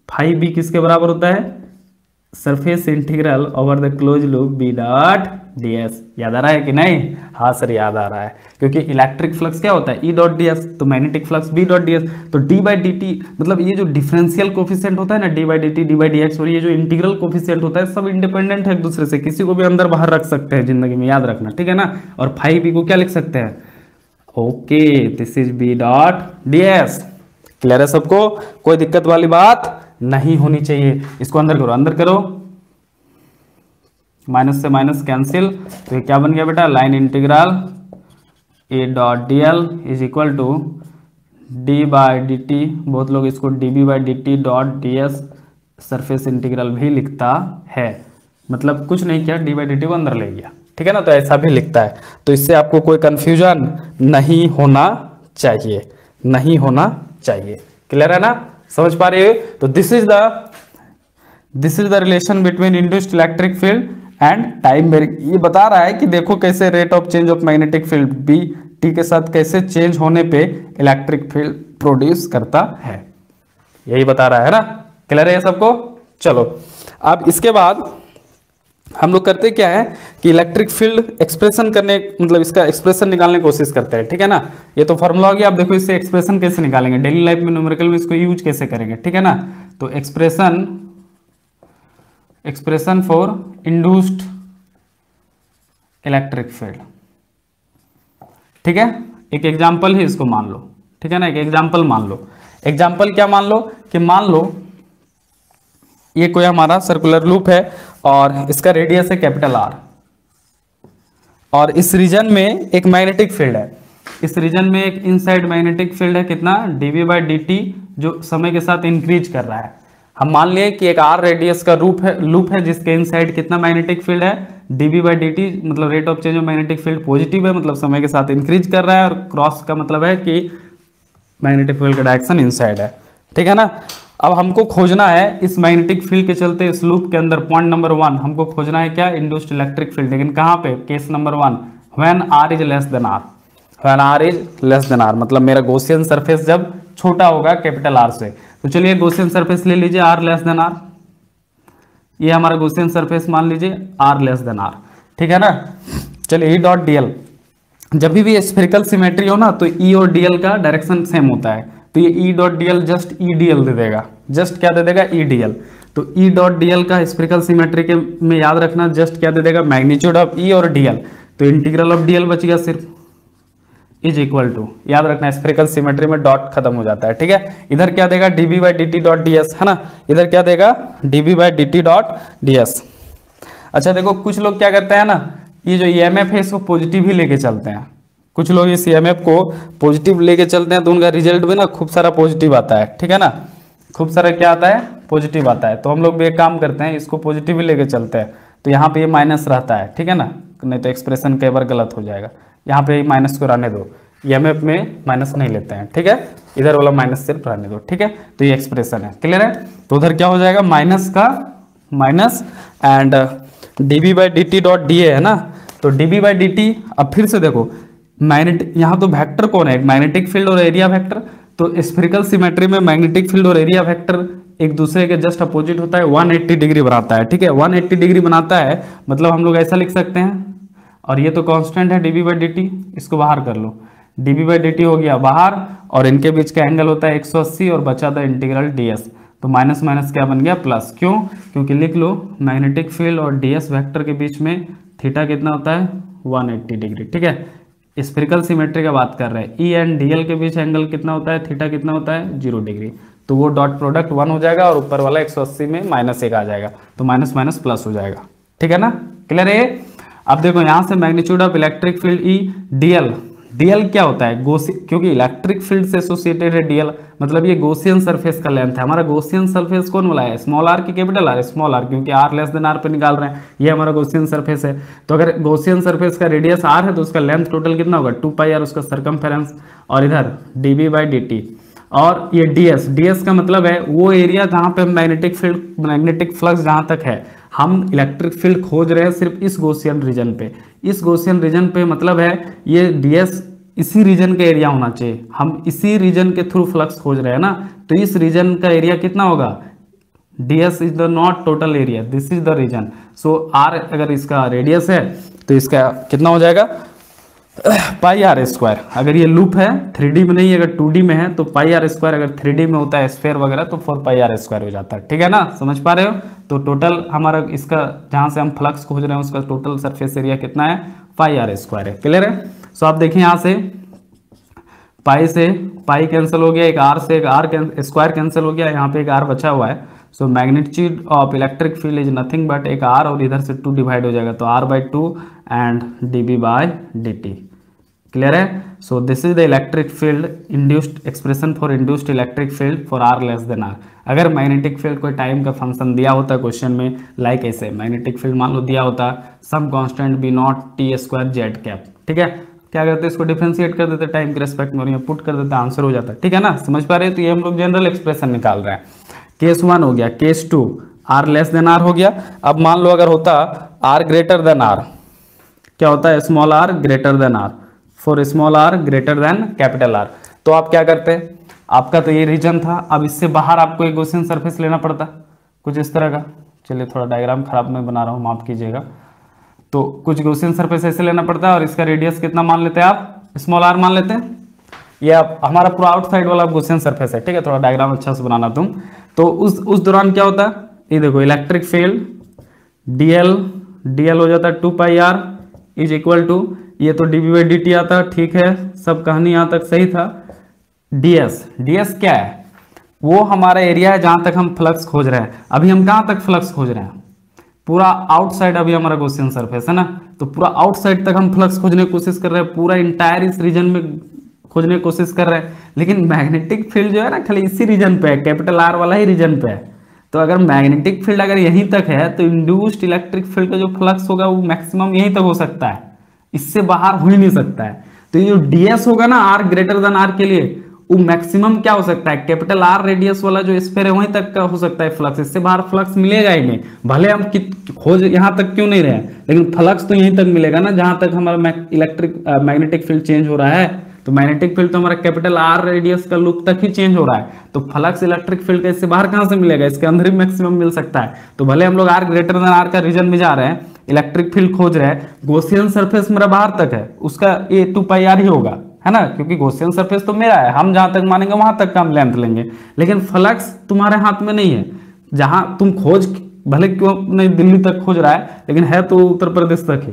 फाइव बी किसके बराबर होता है? Surface integral over the close loop B dot d S याद आ रहा है कि नहीं? हाँ सर, याद आ रहा है। क्योंकि इलेक्ट्रिक फ्लक्स क्या होता है? ई डॉट डी एस तो magnetic flux B dot d S तो डी बाई डी टी मतलब ये जो डिफरेंशियल कोफिशिएंट होता है ना d by d t d by d x और ये जो इंटीग्रल कोफिशिएंट होता है, सब इंडिपेंडेंट है एक दूसरे से। किसी को भी अंदर बाहर रख सकते हैं ज़िंदगी में, याद रखना, ठीक है ना? और फाइव बी को क्या लिख सकते हैं? Okay this is B dot d S clear है सबको? कोई दिक्कत वाली बात नहीं होनी चाहिए। इसको अंदर करो अंदर करो। माइनस से माइनस कैंसिल तो क्या बन गया बेटा? Line integral A dot d l is equal to d by d t बहुत लोग इसको d B by d t dot d S surface integral भी लिखता है। मतलब कुछ नहीं किया डी बाई डी टी को अंदर ले गया। ठीक है ना? तो ऐसा भी लिखता है। तो इससे आपको कोई कंफ्यूजन नहीं होना चाहिए। नहीं होना चाहिए। क्लियर है ना? समझ पा रहे हो? तो this is the this is the relation between induced electric field and time varying ये बता रहा है कि देखो कैसे rate of change of magnetic field B T के साथ कैसे चेंज होने पे इलेक्ट्रिक फ़ील्ड प्रोड्यूस करता है। यही बता रहा है ना? क्लियर है सबको? चलो। अब इसके बाद हम लोग करते क्या है कि इलेक्ट्रिक फ़ील्ड एक्सप्रेशन करने मतलब इसका एक्सप्रेशन निकालने की कोशिश करते हैं, ठीक है ना? ये तो फॉर्मूला हो गया आप देखो इससे एक्सप्रेशन कैसे निकालेंगे? डेली लाइफ में न्यूमेरिकल में इसको यूज़ कैसे करेंगे, ठीक है ना? तो expression expression for induced electric field ठीक है? एक एग्ज़ाम्पल ही, इसको मान लो, ठीक है ना? एक एग्ज़ाम्पल मान लो। एग्ज़ाम्पल क्या मान लो? कि मान लो, ये कोई हमारा सर्कुलर लूप है और इसका रेडियस है कैपिटल आर और इस रीजन में एक मैग्नेटिक फ़ील्ड है। इस रीजन में एक इनसाइड मैग्नेटिक फ़ील्ड है, कितना? डीवी बाई डी जो समय के साथ इंक्रीज कर रहा है। हम मान लिए कि एक आर रेडियस का रूप है लूप है, जिसके इनसाइड कितना मैग्नेटिक फ़ील्ड है? D B by d t मतलब rate of change of magnetic field positive है मतलब समय के साथ इंक्रीज कर रहा है, और क्रॉस का मतलब है कि मैग्नेटिक फ़ील्ड का डायरेक्शन इनसाइड है। ठीक है ना? अब हमको खोजना है इस मैग्नेटिक फ़ील्ड के चलते इस लूप के अंदर पॉइंट नंबर वन हमको खोजना है क्या? इंड्यूस्ड इलेक्ट्रिक फ़ील्ड लेकिन कहाँ पे? Case number one when r is less than r when r is less than r मतलब मेरा गोसियन सरफेस जब छोटा होगा कैपिटल आर से। तो चलिए गोसियन सरफेस ले लीजिए आर लेस देन आर ये हमारा गोसियन सरफेस मान लीजिए आर लेस देन आर ठीक है ना? चलिए ई डॉट डीएल जब भी स्फेरिकल सिमेट्री हो ना तो ई e और डीएल का डायरेक्शन सेम होता है। तो ये E dot d l just E d l दे देगा। जस्ट क्या दे देगा? ई डीएल तो ई डॉट डीएल का स्पेरिकल सिमेट्री के में याद रखना जस्ट क्या दे देगा? मैग्नीट्यूड ऑफ़ ई और डीएल तो इंटीग्रल ऑफ़ डीएल बच गया सिर्फ़। इज़ इक्वल टू याद रखना स्पेरिकल सिमेट्री में डॉट खत्म हो जाता है, ठीक है? इधर क्या देगा? DB by D T dot D S है ना? इधर क्या देगा? DB by D T dot D S अच्छा देखो, कुछ लोग क्या करते हैं ना, ये जो ई एम एफ़ है, इसको पॉजिटिव ही लेके चलते हैं। कुछ लोग इस ई को पॉजिटिव लेके चलते हैं तो उनका रिज़ल्ट भी ना खूब सारा पॉजिटिव आता है, ठीक है ना? खूब सारा क्या आता है? पॉजिटिव आता है। तो हम लोग भी एक काम करते हैं, इसको पॉजिटिव ही लेके चलते हैं। तो यहाँ पे ये माइनस रहता है, ठीक है ना? नहीं तो एक्सप्रेशन कई बार गलत हो जाएगा। यहाँ पे माइनस को रहने दो। ई में माइनस नहीं लेते हैं, ठीक है? इधर वाला माइनस सिर्फ़ रहने दो, ठीक है? तो ये एक्सप्रेशन है। क्लियर है? तो उधर क्या हो जाएगा? माइनस का minus and D B by D T dot D है ना? तो D B by D T अब फिर से देखो। मैग्नेटिक यहाँ तो वेक्टर कौन है? मैग्नेटिक फ़ील्ड और एरिया वेक्टर तो स्फेरिकल सिमेट्री में मैग्नेटिक फ़ील्ड और एरिया वेक्टर एक दूसरे के जस्ट अपोजिट होता है 180 डिग्री बनाता है, ठीक है? 180 डिग्री बनाता है मतलब हम लोग ऐसा लिख सकते हैं। और ये तो कांस्टेंट है डीबी बाई डी इसको बाहर कर लो। डीबी बाई डी हो गया बाहर, और इनके बीच का एंगल होता है 180 और बचा था इंटीग्रल डी तो माइनस माइनस क्या बन गया? प्लस क्यों? क्योंकि लिख लो मैग्नेटिक फ़ील्ड और डी वेक्टर के बीच में थीटा कितना होता है? 180 डिग्री ठीक है? स्पेरिकल सिमेट्री का बात कर रहे हैं। ई एंड डीएल के बीच एंगल कितना होता है? थीटा कितना होता है? ज़ीरो डिग्री तो वो डॉट प्रोडक्ट वन हो जाएगा और ऊपर वाला 180 में माइनस एक आ जाएगा। तो माइनस माइनस प्लस हो जाएगा। ठीक है ना? क्लियर है? अब देखो, यहाँ से magnitude of electric field E DL DL क्या होता है? गोसी क्योंकि इलेक्ट्रिक फ़ील्ड से एसोसिएटेड है डीएल मतलब ये गोसियन सरफेस का लेंथ है। हमारा गोसियन सरफेस कौन वाला है? स्मॉल आर की कैपिटल आर स्मॉल आर क्योंकि आर लेस देन आर पे निकाल रहे हैं। ये हमारा गोसियन सरफेस है। तो अगर गोसियन सरफेस का रेडियस आर है तो उसका लेंथ टोटल कितना होगा? टू पाई आर उसका सरकमफेरेंस और इधर D B by D T और ये डीएस डीएस का मतलब है वो एरिया जहाँ पे मैग्नेटिक फ़ील्ड मैग्नेटिक फ्लक्स जहाँ तक है। हम इलेक्ट्रिक फ़ील्ड खोज रहे हैं सिर्फ़ इस गोशियन रीजन पे। इस गोशियन रीजन पे मतलब है, ये डीएस इसी रीजन का एरिया होना चाहिए। हम इसी रीजन के थ्रू फ्लक्स खोज रहे हैं ना तो इस रीजन का एरिया कितना होगा? DS is the not total area this is the reason so R अगर इसका रेडियस है तो इसका कितना हो जाएगा? Pi R square. अगर ये लूप है, थ्री में नहीं, अगर टू में है तो पाई आर स्क्वायर, अगर थ्री में होता है स्फेयर वगैरह तो फोर पाई आर स्क्वायर हो जाता है। ठीक है ना? समझ पा रहे हो? तो टोटल हमारा इसका, जहाँ से हम फ्लक्स खोज रहे हैं, उसका टोटल सरफेस एरिया कितना है? पाई आर स्क्वायर है। क्लियर है? सो आप देखिए यहाँ से, पाई से पाई कैंसिल हो गया, एक आर से एक आर स्क्वायर कैंसिल हो गया, यहाँ पे एक आर बचा हुआ है। So magnitude of electric field is nothing but एक आर और इधर से टू डिवाइड हो जाएगा। तो R by two and D B by D T clear है? So this is the electric field induced expression for induced electric field for R less than R अगर magnetic field कोई time का function दिया होता है question में like ऐसे magnetic field मान लो दिया होता some constant B naught T square Z cap ठीक है? क्या करते हैं इसको डिफ्रेंशिएट कर देते टाइम के रेस्पेक्ट में पुट कर देते आंसर हो जाता। है ठीक है ना? समझ पा रहे हैं? तो ये हम लोग जनरल एक्सप्रेशन निकाल रहे हैं। केस वन हो गया, case two, R less than R हो गया। अब मान लो अगर होता आर ग्रेटर देन आर, क्या होता है small R greater than R? For small R greater than capital R तो आप क्या करते? आपका तो ये रीजन था, अब इससे बाहर आपको एक गोसियन सरफेस लेना पड़ता। कुछ इस तरह का। चलिए थोड़ा डायग्राम खराब मैं बना रहा हूँ, माफ़ कीजिएगा। तो कुछ गौसियन सरफेस ऐसे लेना पड़ता है और इसका रेडियस कितना मान लेते हैं आप? स्मॉल आर मान लेते हैं। ये हमारा पूरा आउटसाइड वाला गौसियन सरफेस है, ठीक है? थोड़ा डायग्राम अच्छा से बनाना तुम। तो उस उस दौरान क्या होता? है ये देखो इलेक्ट्रिक फ़ील्ड डीएल डीएल हो जाता है two pi R is equal to ये तो डीबी बाई डी आता, ठीक है, सब कहानी यहाँ तक सही था। डीएस डीएस क्या है? वो हमारा एरिया है जहाँ तक हम फ्लक्स खोज रहे हैं। अभी हम कहाँ तक फ्लक्स खोज रहे हैं? पूरा आउटसाइड अभी हमारा क्वेश्चन सरफेस है ना? तो पूरा आउटसाइड तक हम फ्लक्स खोजने की कोशिश कर रहे हैं। पूरा इंटायर इस रीजन में खोजने की कोशिश कर रहे हैं। लेकिन मैग्नेटिक फ़ील्ड जो है ना, खाली इसी रीजन पे है कैपिटल आर वाला ही रीजन पे है। तो अगर मैग्नेटिक फ़ील्ड अगर यहीं तक है तो इंड्यूस्ड इलेक्ट्रिक फ़ील्ड का जो फ्लक्स होगा, वो मैक्सिमम यहीं तक हो सकता है। इससे बाहर हो ही नहीं सकता है। तो ये जो डीएस होगा ना आर ग्रेटर देन आर के लिए, वो मैक्सिमम क्या हो सकता है? कैपिटल आर रेडियस वाला जो स्पेयर है, वहीं तक का हो सकता है फ्लक्स इससे बाहर फ्लक्स मिलेगा ही नहीं। भले हम खोज यहाँ तक क्यों नहीं रहे, लेकिन फ्लक्स तो यहीं तक मिलेगा ना, जहाँ तक हमारा इलेक्ट्रिक मैग्नेटिक फ़ील्ड चेंज हो रहा है। तो मैग्नेटिक फ़ील्ड तो हमारा कैपिटल आर रेडियस का लुक तक ही चेंज हो रहा है। तो फ्लक्स इलेक्ट्रिक फ़ील्ड का इससे बाहर कहाँ से मिलेगा? इसके अंदर ही मैक्सिमम मिल सकता है। तो भले हम लोग आर ग्रेटर देन आर का रीजन में जा रहे हैं इलेक्ट्रिक फ़ील्ड खोज रहे हैं गोसियन सरफेस मेरा बाहर तक है, उसका ए टू पाई आर ही होगा, है ना? क्योंकि गोसियन सरफेस तो मेरा है, हम जहाँ तक मानेंगे वहाँ तक का हम लेंथ लेंगे। लेकिन फ्लक्स तुम्हारे हाथ में नहीं है। जहाँ तुम खोज, भले क्यों नहीं दिल्ली तक खोज रहा है, लेकिन है तो उत्तर प्रदेश तक ही,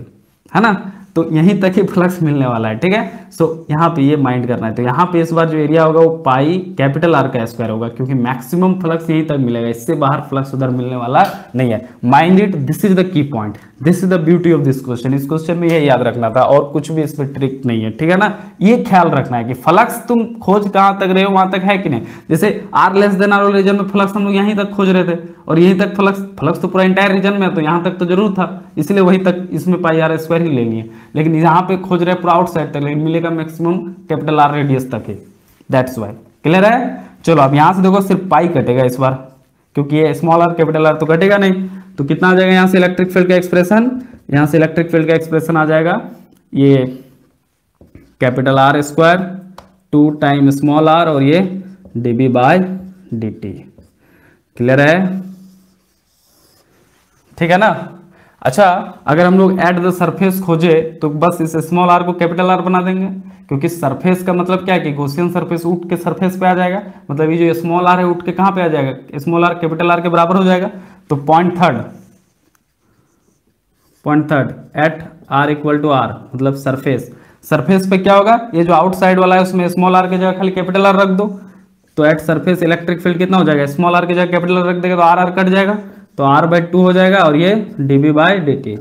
है ना? तो यहीं तक ही फ्लक्स मिलने वाला है, ठीक है? सो यहाँ पे ये माइंड करना है। तो यहाँ पे इस बार जो एरिया होगा वो पाई कैपिटल आर का स्क्वायर होगा, क्योंकि मैक्सिमम फ्लक्स यहीं तक मिलेगा, इससे बाहर फ्लक्स उधर मिलने वाला नहीं है। Mind it this is the key point this is the beauty of this question इस क्वेश्चन में ये याद रखना था, और कुछ भी इसमें ट्रिक नहीं है, ठीक है ना? ये ख्याल रखना है कि फ्लक्स तुम खोज कहाँ तक रहे हो, वहाँ तक है कि नहीं? जैसे R less than R region में फ्लक्स हम लोग यहीं तक खोज रहे थे, और यहीं तक फ्लक्स फ्लक्स तो पूरा इंटायर रीजन में है तो यहाँ तक तो ज़रूर था, इसलिए वहीं तक इसमें पाई आर स्क्वायर ही लेनी है लेकिन यहाँ पे खोज रहे पूरा आउटसाइड तक, लेकिन मिलेगा मैक्सिमम कैपिटल आर रेडियस तक ही। दैट्स वाई क्लियर है? चलो, अब यहाँ से देखो सिर्फ़ पाई कटेगा इस बार, क्योंकि ये स्मॉल आर कैपिटल आर तो कटेगा नहीं। तो कितना आ जाएगा यहाँ से इलेक्ट्रिक फ़ील्ड का एक्सप्रेशन यहाँ से इलेक्ट्रिक फ़ील्ड का एक्सप्रेशन आ जाएगा। ये capital R square two time small R और ये D B by D T clear है? ठीक है ना? अच्छा अगर हम लोग एट द सरफेस खोजे तो बस इस स्मॉल आर को कैपिटल आर बना देंगे। क्योंकि सरफेस का मतलब क्या है कि गोसियन सरफेस उठ के सरफेस पे आ जाएगा। मतलब ये जो स्मॉल आर है उठ के कहाँ पे आ जाएगा? स्मॉल आर कैपिटल आर के बराबर हो जाएगा। तो point third point third at R equal to R मतलब सरफेस सरफेस पे क्या होगा? ये जो आउटसाइड वाला है, उसमें स्मॉल आर की जगह खाली कैपिटल आर रख दो। तो एट सरफेस इलेक्ट्रिक फ़ील्ड कितना हो जाएगा? स्मॉल आर की जगह कैपिटल आर रख देगा तो आर आर कट जाएगा। तो आर बाई टू हो जाएगा और ये डीबी बाई डी टी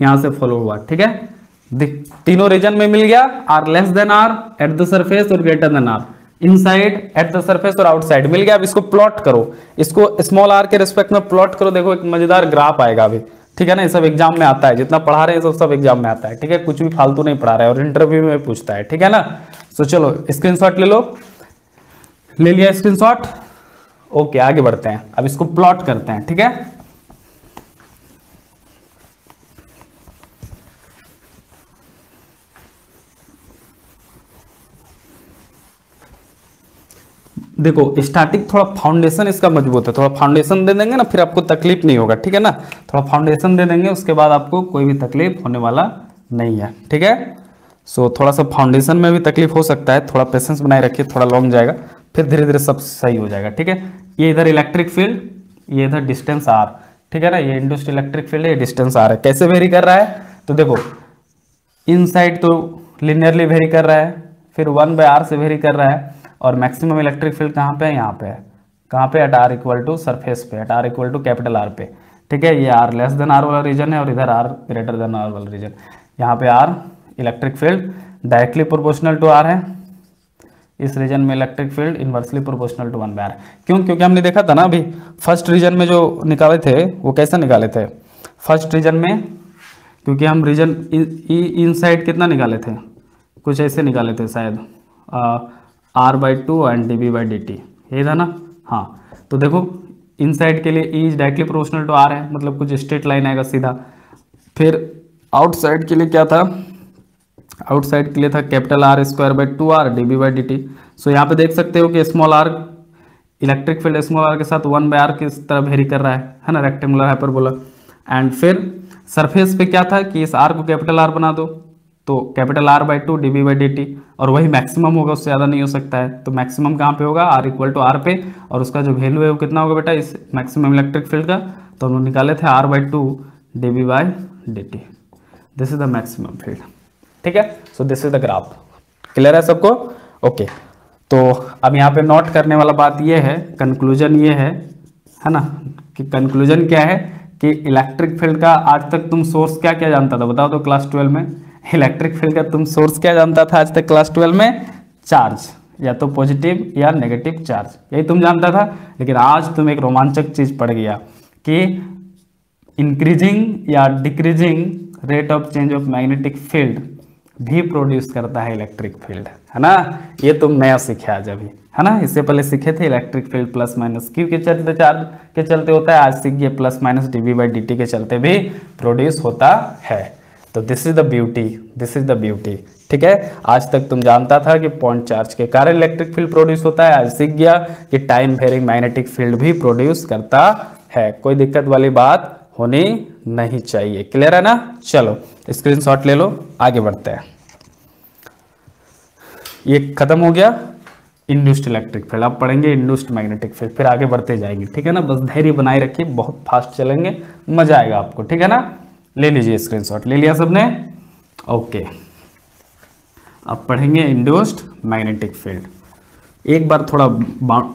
यहाँ से फॉलो हुआ, ठीक है? तीनों रीजन में मिल गया R less than R at the surface और greater than R inside at the surface और आउटसाइड मिल गया। अब इसको प्लॉट करो। इसको स्मॉल आर के रिस्पेक्ट में प्लॉट करो। देखो, एक मज़ेदार ग्राफ आएगा अभी। ठीक है ना? ये सब एग्ज़ाम में आता है। जितना पढ़ा रहे हैं सब सब एग्ज़ाम में आता है। ठीक है? कुछ भी फालतू नहीं पढ़ा रहे और इंटरव्यू में पूछता है। ठीक है ना? सो चलो स्क्रीनशॉट ले लो। ले लिया स्क्रीनशॉट ओके आगे बढ़ते हैं। अब इसको प्लॉट करते हैं, ठीक है? देखो स्टार्टिंग थोड़ा फाउंडेशन इसका मज़बूत है। थोड़ा फाउंडेशन दे देंगे ना, फिर आपको तकलीफ़ नहीं होगा, ठीक है ना? थोड़ा फाउंडेशन दे देंगे, उसके बाद आपको कोई भी तकलीफ़ होने वाला नहीं है, ठीक है? सो थोड़ा सा फाउंडेशन में भी तकलीफ़ हो सकता है। थोड़ा पेशेंस बनाए रखिए, थोड़ा लॉन्ग जाएगा। फिर धीरे धीरे सब सही हो जाएगा, ठीक है? ये इधर इलेक्ट्रिक फ़ील्ड ये इधर डिस्टेंस आर ठीक है ना? ये इंडस्ट्री इलेक्ट्रिक फ़ील्ड है डिस्टेंस आर है। कैसे वेरी कर रहा है? तो देखो इन साइड तो लिनियरली वेरी कर रहा है, फिर वन बाय आर से वेरी कर रहा है, और मैक्सिमम इलेक्ट्रिक फ़ील्ड कहाँ पे है? यहाँ पे है। कहाँ पे? At R equal to surface पे at R equal to capital R पे, ठीक है? ये आर लेस देन आर वाला रीजन है और इधर आर ग्रेटर देन आर वाला रीजन यहाँ पे R electric field directly proportional to R है। इस रीजन में electric field inversely proportional to one by R क्यों? क्योंकि हमने देखा था ना अभी फ़र्स्ट रीजन में जो निकाले थे, वो कैसे निकाले थे? फ़र्स्ट रीजन में, क्योंकि हम रीजन इन साइड कितना निकाले थे? कुछ ऐसे निकाले थे शायद R by two and D B by D T यही था ना? हाँ। तो देखो, इन साइड के लिए E is directly proportional to R है मतलब कुछ स्ट्रेट लाइन आएगा सीधा। फिर आउटसाइड के लिए क्या था? आउटसाइड के लिए था capital R square by two R D B by D T so यहाँ पे देख सकते हो कि small R electric field small R के साथ वन बाय आर किस तरह वेरी कर रहा है है ना रेक्टेंगुलर हाइपरबोला एंड फिर सरफेस पे क्या था कि इस आर को कैपिटल आर बना दो तो capital R by two D B by D T और वही मैक्सिमम होगा, उससे ज़्यादा नहीं हो सकता है। तो मैक्सिमम कहाँ पे होगा? आर इक्वल टू आर पे, और उसका जो वैल्यू है वो कितना होगा बेटा? इस मैक्सिमम इलेक्ट्रिक फ़ील्ड का। तो हम लोग निकाले थे R by two D B by D T this is the maximum field ठीक है? So this is the graph clear है सबको? ओके तो अब यहाँ पे नोट करने वाला बात ये है कंक्लूजन ये है है ना? कि कंक्लूजन क्या है? कि इलेक्ट्रिक फ़ील्ड का आज तक तुम सोर्स क्या क्या जानता था? बताओ तो क्लास ट्वेल्व में। इलेक्ट्रिक फ़ील्ड का तुम सोर्स क्या जानता था आज तक क्लास ट्वेल्व में? चार्ज या तो पॉजिटिव या नेगेटिव चार्ज यही तुम जानता था। लेकिन आज तुम एक रोमांचक चीज़ पड़ गया कि इंक्रीजिंग या decreasing rate of change of magnetic field भी प्रोड्यूस करता है इलेक्ट्रिक फ़ील्ड है ना? ये तुम नया सीखे आज अभी, है ना? इससे पहले सीखे थे electric field plus minus Q के चलते चार्ज के चलते होता है, आज सीख गए plus minus DB by D के चलते भी प्रोड्यूस होता है। तो this is the beauty this is the beauty ठीक है? आज तक तुम जानता था कि पॉइंट चार्ज के कारण इलेक्ट्रिक फ़ील्ड प्रोड्यूस होता है, आज सीख गया कि टाइम वेरिंग मैग्नेटिक फ़ील्ड भी प्रोड्यूस करता है। कोई दिक्कत वाली बात होनी नहीं चाहिए। क्लियर है ना? चलो स्क्रीनशॉट ले लो, आगे बढ़ते हैं। ये खत्म हो गया। इंड्यूस्ड इलेक्ट्रिक फ़ील्ड आप पढ़ेंगे इंड्यूस्ड मैग्नेटिक फ़ील्ड फिर आगे बढ़ते जाएँगे। ठीक है ना? बस धैर्य बनाए रखिए, बहुत फास्ट चलेंगे, मज़ा आएगा आपको। ठीक है ना? ले लीजिए स्क्रीनशॉट ले लिया सबने? ओके अब पढ़ेंगे इंड्यूस्ड मैग्नेटिक फ़ील्ड एक बार थोड़ा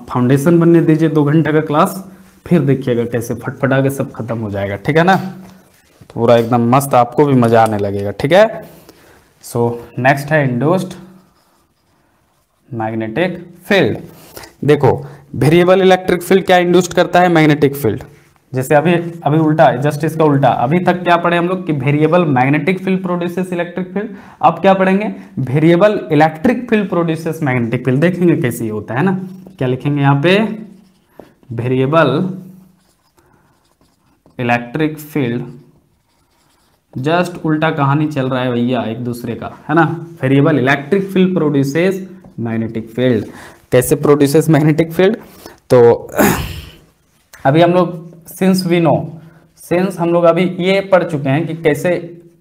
फाउंडेशन बनने दीजिए, दो घंटे का क्लास फिर देखिएगा कैसे फटफटा के सब खत्म हो जाएगा, ठीक है ना? पूरा एकदम मस्त, आपको भी मज़ा आने लगेगा, ठीक है? सो नेक्स्ट है इंडोस्ड मैग्नेटिक फ़ील्ड देखो वेरिएबल इलेक्ट्रिक फ़ील्ड क्या इंड्यूस्ड करता है? मैग्नेटिक फ़ील्ड जैसे अभी अभी उल्टा जस्ट इसका उल्टा। अभी तक क्या पढ़े हम लोग कि variable magnetic field produces electric field अब क्या पढ़ेंगे? Variable electric field produces magnetic field देखेंगे कैसे होता है ना? क्या लिखेंगे यहाँ पे? वेरिएबल इलेक्ट्रिक फ़ील्ड जस्ट उल्टा कहानी चल रहा है भैया एक दूसरे का, है ना? Variable electric field produces magnetic field कैसे प्रोड्यूसेस मैग्नेटिक फ़ील्ड तो अभी हम लोग सिंस वी नो सिंस हम लोग अभी ये पढ़ चुके हैं कि कैसे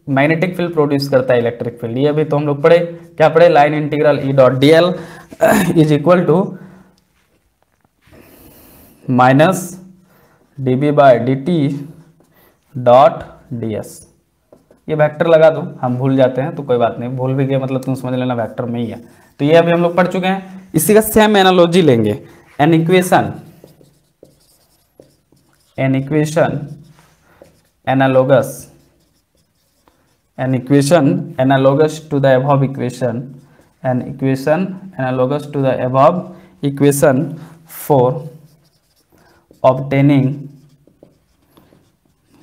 मैग्नेटिक फ़ील्ड प्रोड्यूस करता है इलेक्ट्रिक फ़ील्ड ये अभी तो हम लोग पढ़े, क्या पढ़े? Line integral E dot D L is equal to minus D B by D T dot D S ये वेक्टर लगा दो, हम भूल जाते हैं तो कोई बात नहीं। भूल भी गए मतलब तुम समझ लेना वेक्टर में ही है। तो ये अभी हम लोग पढ़ चुके हैं। इसी का सेम एनालॉजी लेंगे। An equation an equation analogous an equation analogous to the above equation an equation analogous to the above equation for obtaining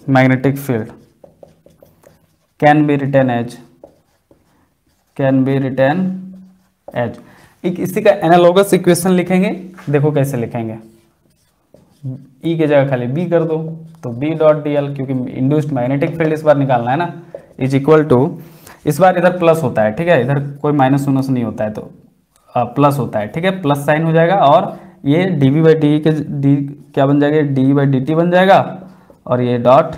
magnetic field can be written as, can be written as. एक इसी का analogous equation लिखेंगे, देखो कैसे लिखेंगे। ई e के जगह खाली बी कर दो तो बी डॉट डी एल क्योंकि इंड्यूस्ड मैग्नेटिक फ़ील्ड इस बार निकालना है ना इज़ इक्वल टू इस बार इधर प्लस होता है, ठीक है? इधर कोई माइनस उनस नहीं होता है तो प्लस होता है, ठीक है? प्लस साइन हो जाएगा और ये डी वी बाई डी के डी क्या बन जाएगा? डी बाई डी टी बन जाएगा और ये डॉट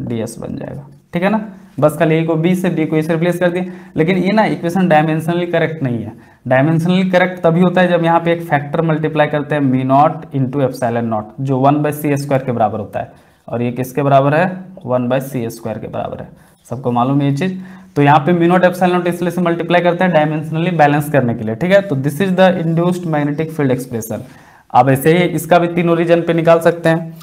डी एस बन जाएगा। ठीक है ना? बस खाली ए को बी से डी को ए से रिप्लेस कर दिए लेकिन ये ना इक्वेशन डायमेंशनली करेक्ट नहीं है। डायमेंशनली करेक्ट तभी होता है जब यहाँ पे एक फैक्टर मल्टीप्लाई करते हैं mu naught into F naught जो वन बाई सी स्क्वायर के बराबर होता है। और ये किसके बराबर है? वन बाई सी स्क्वायर के बराबर है। सबको मालूम है ये चीज़। तो यहाँ पे मिनोट एप्सिलॉन नॉट इसलिए से मल्टीप्लाई करते हैं डायमेंशनली बैलेंस करने के लिए, ठीक है? तो this is the induced magnetic field expression अब ऐसे ही इसका भी तीनों रीजन पे निकाल सकते हैं,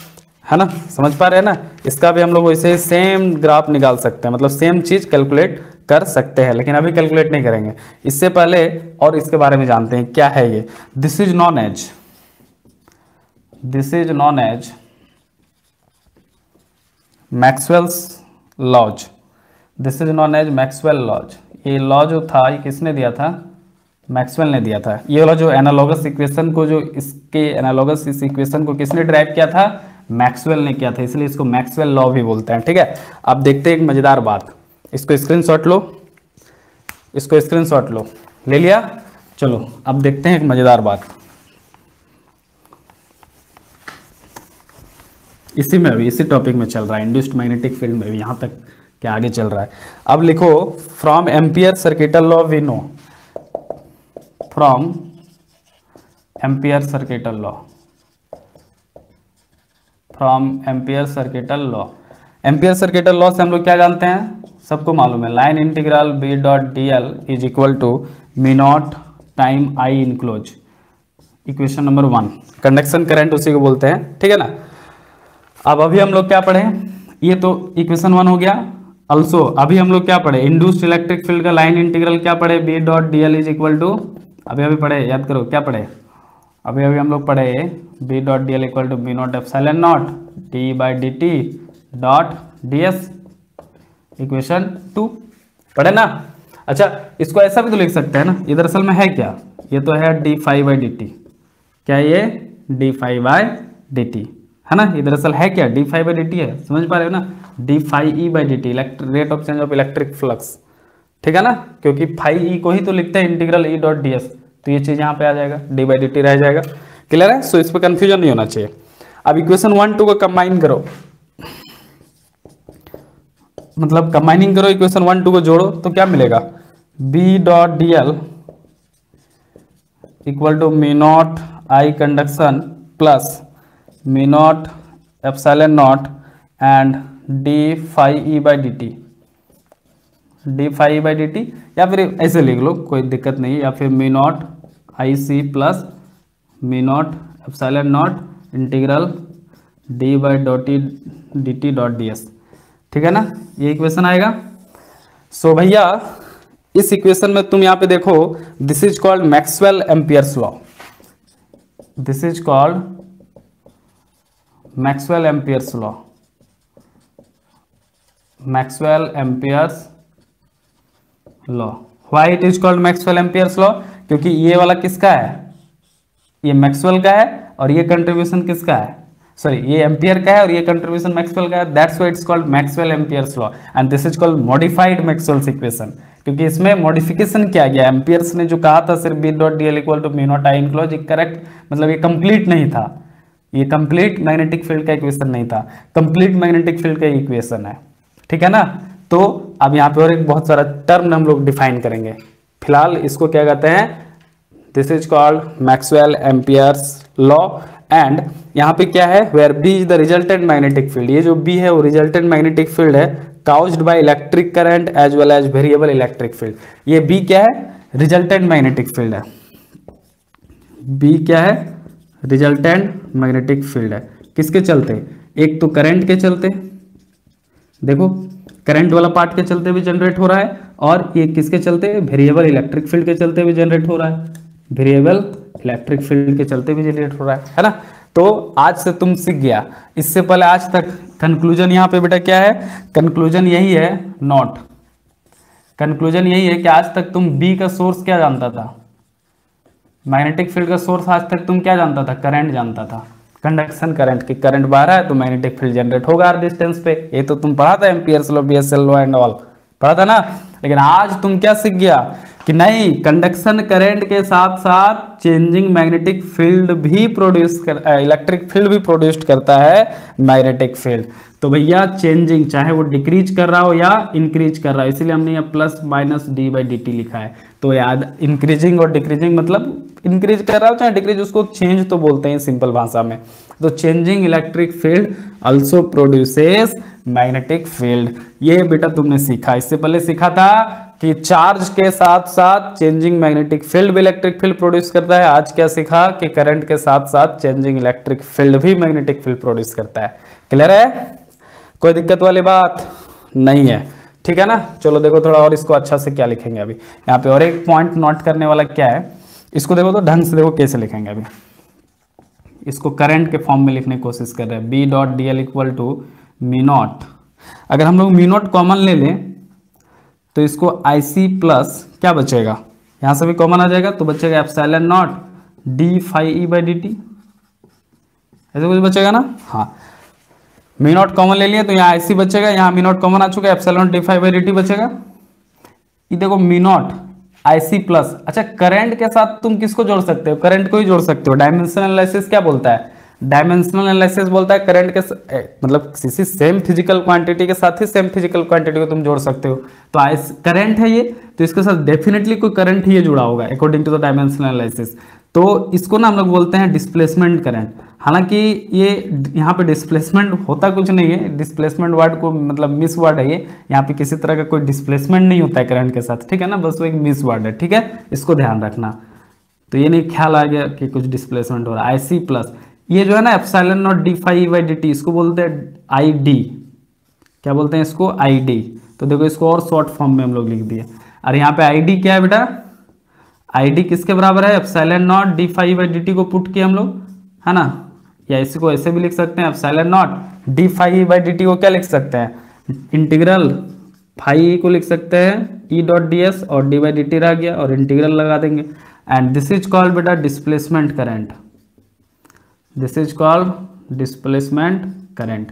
है ना? समझ पा रहे हैं ना? इसका भी हम लोग वैसे ही सेम ग्राफ निकाल सकते हैं मतलब सेम चीज़ कैलकुलेट कर सकते हैं, लेकिन अभी कैलकुलेट नहीं करेंगे। इससे पहले और इसके बारे में जानते हैं, क्या है ये? This is known as this is known as Maxwell's laws this is known as Maxwell laws ये लॉ जो था, ये किसने दिया था? मैक्सवेल ने दिया था। ये वाला जो एनालॉगस इक्वेशन को जो इसके एनालॉगस इस इक्वेशन को किसने ड्राइव किया था? मैक्सवेल ने किया था। इसलिए इसको मैक्सवेल लॉ भी बोलते हैं, ठीक है? अब देखते हैं एक मज़ेदार बात। इसको स्क्रीनशॉट लो। इसको स्क्रीनशॉट लो। ले लिया? चलो, अब देखते हैं एक मज़ेदार बात। इसी में अभी, इसी टॉपिक में चल रहा है। इंड्यूस्ड मैग्नेटिक फ़ील्ड में भी यहाँ तक क्या आगे चल रहा है। अब लिखो from Ampere circuital law we know from Ampere circuital law from Ampere circuital law Ampere circuital law से हम लोग क्या जानते हैं? सबको मालूम है। Line integral B dot D L is equal to mu naught time I enclose equation number one conduction current उसी को बोलते हैं। ठीक है ना? अब अभी हम लोग क्या पढ़े? ये तो इक्वेशन वन हो गया। अल्सो अभी हम लोग क्या पढ़े? इंड्यूस्ड इलेक्ट्रिक फ़ील्ड का लाइन इंटीग्रल क्या पढ़े? B dot D L is equal to अभी अभी पढ़े, याद करो, क्या पढ़े? अभी अभी हम लोग पढ़े B dot D L equal to B naught epsilon naught D by D T dot D S equation two पढ़े ना? अच्छा इसको ऐसा भी तो लिख सकते हैं ना, ये दरअसल में है क्या? ये तो है D phi by D T क्या ये? D phi by D T है ना? ये दरअसल है क्या? D phi by D T है। समझ पा रहे हो ना? D phi E by D T rate of change of electric flux ठीक है ना? क्योंकि फाइव ई को ही तो लिखते हैं integral E dot D S तो ये चीज़ यहाँ पे आ जाएगा डी बाई डी टी रह जाएगा। क्लियर है? सो इस पर कंफ्यूजन नहीं होना चाहिए। अब इक्वेशन वन टू को कंबाइन करो। मतलब कंबाइनिंग करो इक्वेशन वन टू को जोड़ो तो क्या मिलेगा? B dot D L equal to mu naught I conduction plus mu naught epsilon naught and D phi E by D T D phi by D T या फिर ऐसे लिख लो कोई दिक्कत नहीं या फिर mu naught I C plus mu naught epsilon naught integral D by डॉटी D T dot D S ठीक है ना? ये इक्वेशन आएगा। सो so, भैया इस इक्वेशन में तुम यहाँ पे देखो this is called Maxwell Ampere's law this is called Maxwell Ampere's law Maxwell Ampere's law why it is called Maxwell Ampere's law क्योंकि ये वाला किसका है? ये मैक्सवेल का है और ये कंट्रीब्यूशन किसका है? सॉरी ये एम्पियर का है और ये कंट्रीब्यूशन मैक्सवेल का है। That's why it's called Maxwell Ampere's law and this is called modified Maxwell's equation क्योंकि इसमें मॉडिफिकेशन किया गया एम्पियर्स ने जो कहा था, सिर्फ़ B dot D L equal to mu naught I enclose correct मतलब ये कंप्लीट नहीं था। ये कंप्लीट मैग्नेटिक फ़ील्ड का इक्वेशन नहीं था। कंप्लीट मैग्नेटिक फ़ील्ड का इक्वेशन है। ठीक है ना? तो अब यहाँ पे और एक बहुत सारा टर्म हम लोग डिफाइन करेंगे। फ़िलहाल इसको क्या कहते हैं? This is called Maxwell Ampere's law and यहाँ पे क्या है? Where B is the resultant magnetic field ये जो बी है, वो रिजल्टेंट मैग्नेटिक फ़ील्ड है caused by electric current as well as variable electric field ये बी क्या है? रिजल्टेंट मैग्नेटिक फ़ील्ड है। बी क्या है? रिजल्टेंट मैग्नेटिक फ़ील्ड है। किसके चलते? एक तो करंट के चलते देखो करंट वाला पार्ट के चलते भी जनरेट हो रहा है और ये किसके चलते? वेरिएबल इलेक्ट्रिक फ़ील्ड के चलते भी जनरेट हो रहा है। वेरिएबल इलेक्ट्रिक फ़ील्ड के चलते भी जनरेट हो रहा है है ना? तो आज से तुम सीख गया। इससे पहले आज तक कंक्लूजन यहाँ पे बेटा क्या है? कंक्लूजन यही है नॉट कंक्लूजन यही है कि आज तक तुम बी का सोर्स क्या जानता था? मैग्नेटिक फ़ील्ड का सोर्स आज तक तुम क्या जानता था? करंट जानता था। कंडक्शन करंट की करंट बाहर है तो मैग्नेटिक फ़ील्ड जनरेट होगा हर डिस्टेंस पे। ये तो तुम पढ़ा था Ampere's law B S L law and all पढ़ा था ना? लेकिन आज तुम क्या सीख गया कि नहीं कंडक्शन करंट के साथ साथ चेंजिंग मैग्नेटिक फ़ील्ड भी प्रोड्यूस कर इलेक्ट्रिक फ़ील्ड भी प्रोड्यूस करता है मैग्नेटिक फ़ील्ड तो भैया चेंजिंग चाहे वो डिक्रीज कर रहा हो या इंक्रीज कर रहा हो, इसीलिए हमने यहाँ plus minus D by D T लिखा है। तो याद इंक्रीजिंग और डिक्रीजिंग मतलब इंक्रीज कर रहा हो चाहे डिक्रीज उसको चेंज तो बोलते हैं सिंपल भाषा में। तो changing electric field also produces magnetic field ये बेटा तुमने सीखा। इससे पहले सीखा था कि चार्ज के साथ साथ चेंजिंग मैग्नेटिक फ़ील्ड भी इलेक्ट्रिक फ़ील्ड प्रोड्यूस करता है। आज क्या सीखा कि करंट के साथ साथ चेंजिंग इलेक्ट्रिक फ़ील्ड भी मैग्नेटिक फ़ील्ड प्रोड्यूस करता है। क्लियर है? कोई दिक्कत वाली बात? नहीं है। ठीक है ना? चलो देखो थोड़ा और इसको अच्छा से क्या लिखेंगे अभी। यहाँ पे और एक पॉइंट नोट करने वाला क्या है? इसको देखो तो ढंग से देखो कैसे लिखेंगे अभी। इसको करंट के फॉर्म में लिखने की कोशिश कर रहे हैं। B dot D L equal to mu naught अगर हम लोग मी नॉट कॉमन ले लें तो इसको आई सी प्लस क्या बचेगा? यहाँ से भी कॉमन आ जाएगा तो बचेगा epsilon naught D phi E by D T ऐसे कुछ बचेगा ना? हाँ। मी नॉट कॉमन ले लिए तो यहाँ आईसी बचेगा, यहाँ मी नॉट कॉमन आ चुका है epsilon D phi by D बचेगा। ये देखो mu naught I C plus अच्छा करंट के साथ तुम किसको जोड़ सकते हो? करंट को ही जोड़ सकते हो। डायमेंशनल एनालिसिस क्या बोलता है? डायमेंशनल एनालिसिस बोलता है करंट के मतलब किसी सेम फ़िज़िकल क्वांटिटी के साथ ही सेम फ़िज़िकल क्वांटिटी को तुम जोड़ सकते हो। तो आइस करंट है ये तो इसके साथ डेफिनेटली कोई करंट ही ये जुड़ा होगा according to the dimensional analysis तो इसको ना हम लोग बोलते हैं डिस्प्लेसमेंट करंट हालाँकि ये यहाँ पे डिस्प्लेसमेंट होता कुछ नहीं है। डिस्प्लेसमेंट वर्ड को मतलब मिस वर्ड है ये। यहाँ पे किसी तरह का कोई डिस्प्लेसमेंट नहीं होता है करंट के साथ। ठीक है ना? बस वो एक मिस वर्ड है। ठीक है? इसको ध्यान रखना। तो ये नहीं ख्याल आ गया कि कुछ डिस्प्लेसमेंट हो रहा है। आई सी प्लस ये जो है ना epsilon naught D phi by D इसको बोलते हैं आई डी क्या बोलते हैं इसको? आई डी तो देखो इसको और शॉर्ट फॉर्म में हम लोग लिख दिए। और यहाँ पे आई डी क्या है बेटा? आई डी किसके बराबर है? Epsilon naught D phi D को पुट किया हम लोग। है ना? या इसी को ऐसे भी लिख सकते हैं epsilon naught D phi by D T को क्या लिख सकते हैं? इंटीग्रल फाइव को लिख सकते हैं ई डॉट डी एस और डी बाई डी टी रह गया और इंटीग्रल लगा देंगे। एंड दिस इज़ कॉल्ड बेटा displacement current this is called displacement current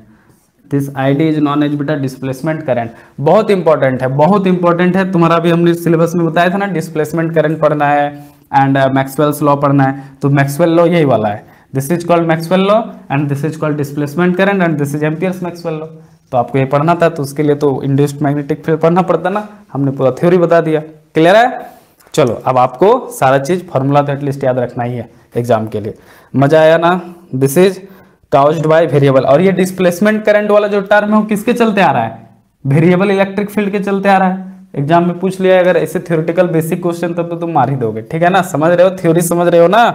this ID is known as बेटा डिस्प्लेसमेंट करंट बहुत इंपॉर्टेंट है, बहुत इंपॉर्टेंट है। तुम्हारा भी हमने सिलेबस में बताया था ना डिस्प्लेसमेंट करंट पढ़ना है एंड मैक्सवेल्स लॉ पढ़ना है। तो मैक्सवेल लॉ यही वाला है। This is called Maxwell law and this is called displacement current and this is Ampere's Maxwell law तो आपको ये पढ़ना था तो उसके लिए तो इंड्यूस्ड मैग्नेटिक फ़ील्ड पढ़ना पड़ता ना। हमने पूरा थ्योरी बता दिया। क्लियर है? चलो, अब आपको सारा चीज़ फॉर्मूला तो एटलीस्ट याद रखना ही है एग्ज़ाम के लिए। मज़ा आया ना? This is caused by variable और ये डिस्प्लेसमेंट करंट वाला जो टर्म है वो किसके चलते आ रहा है? वेरिएबल इलेक्ट्रिक फ़ील्ड के चलते आ रहा है। एग्ज़ाम में पूछ लिया, अगर ऐसे थ्योरेटिकल बेसिक क्वेश्चन तब तो तुम मार ही दोगे। ठीक है ना? समझ रहे हो? थ्योरी समझ रहे हो ना?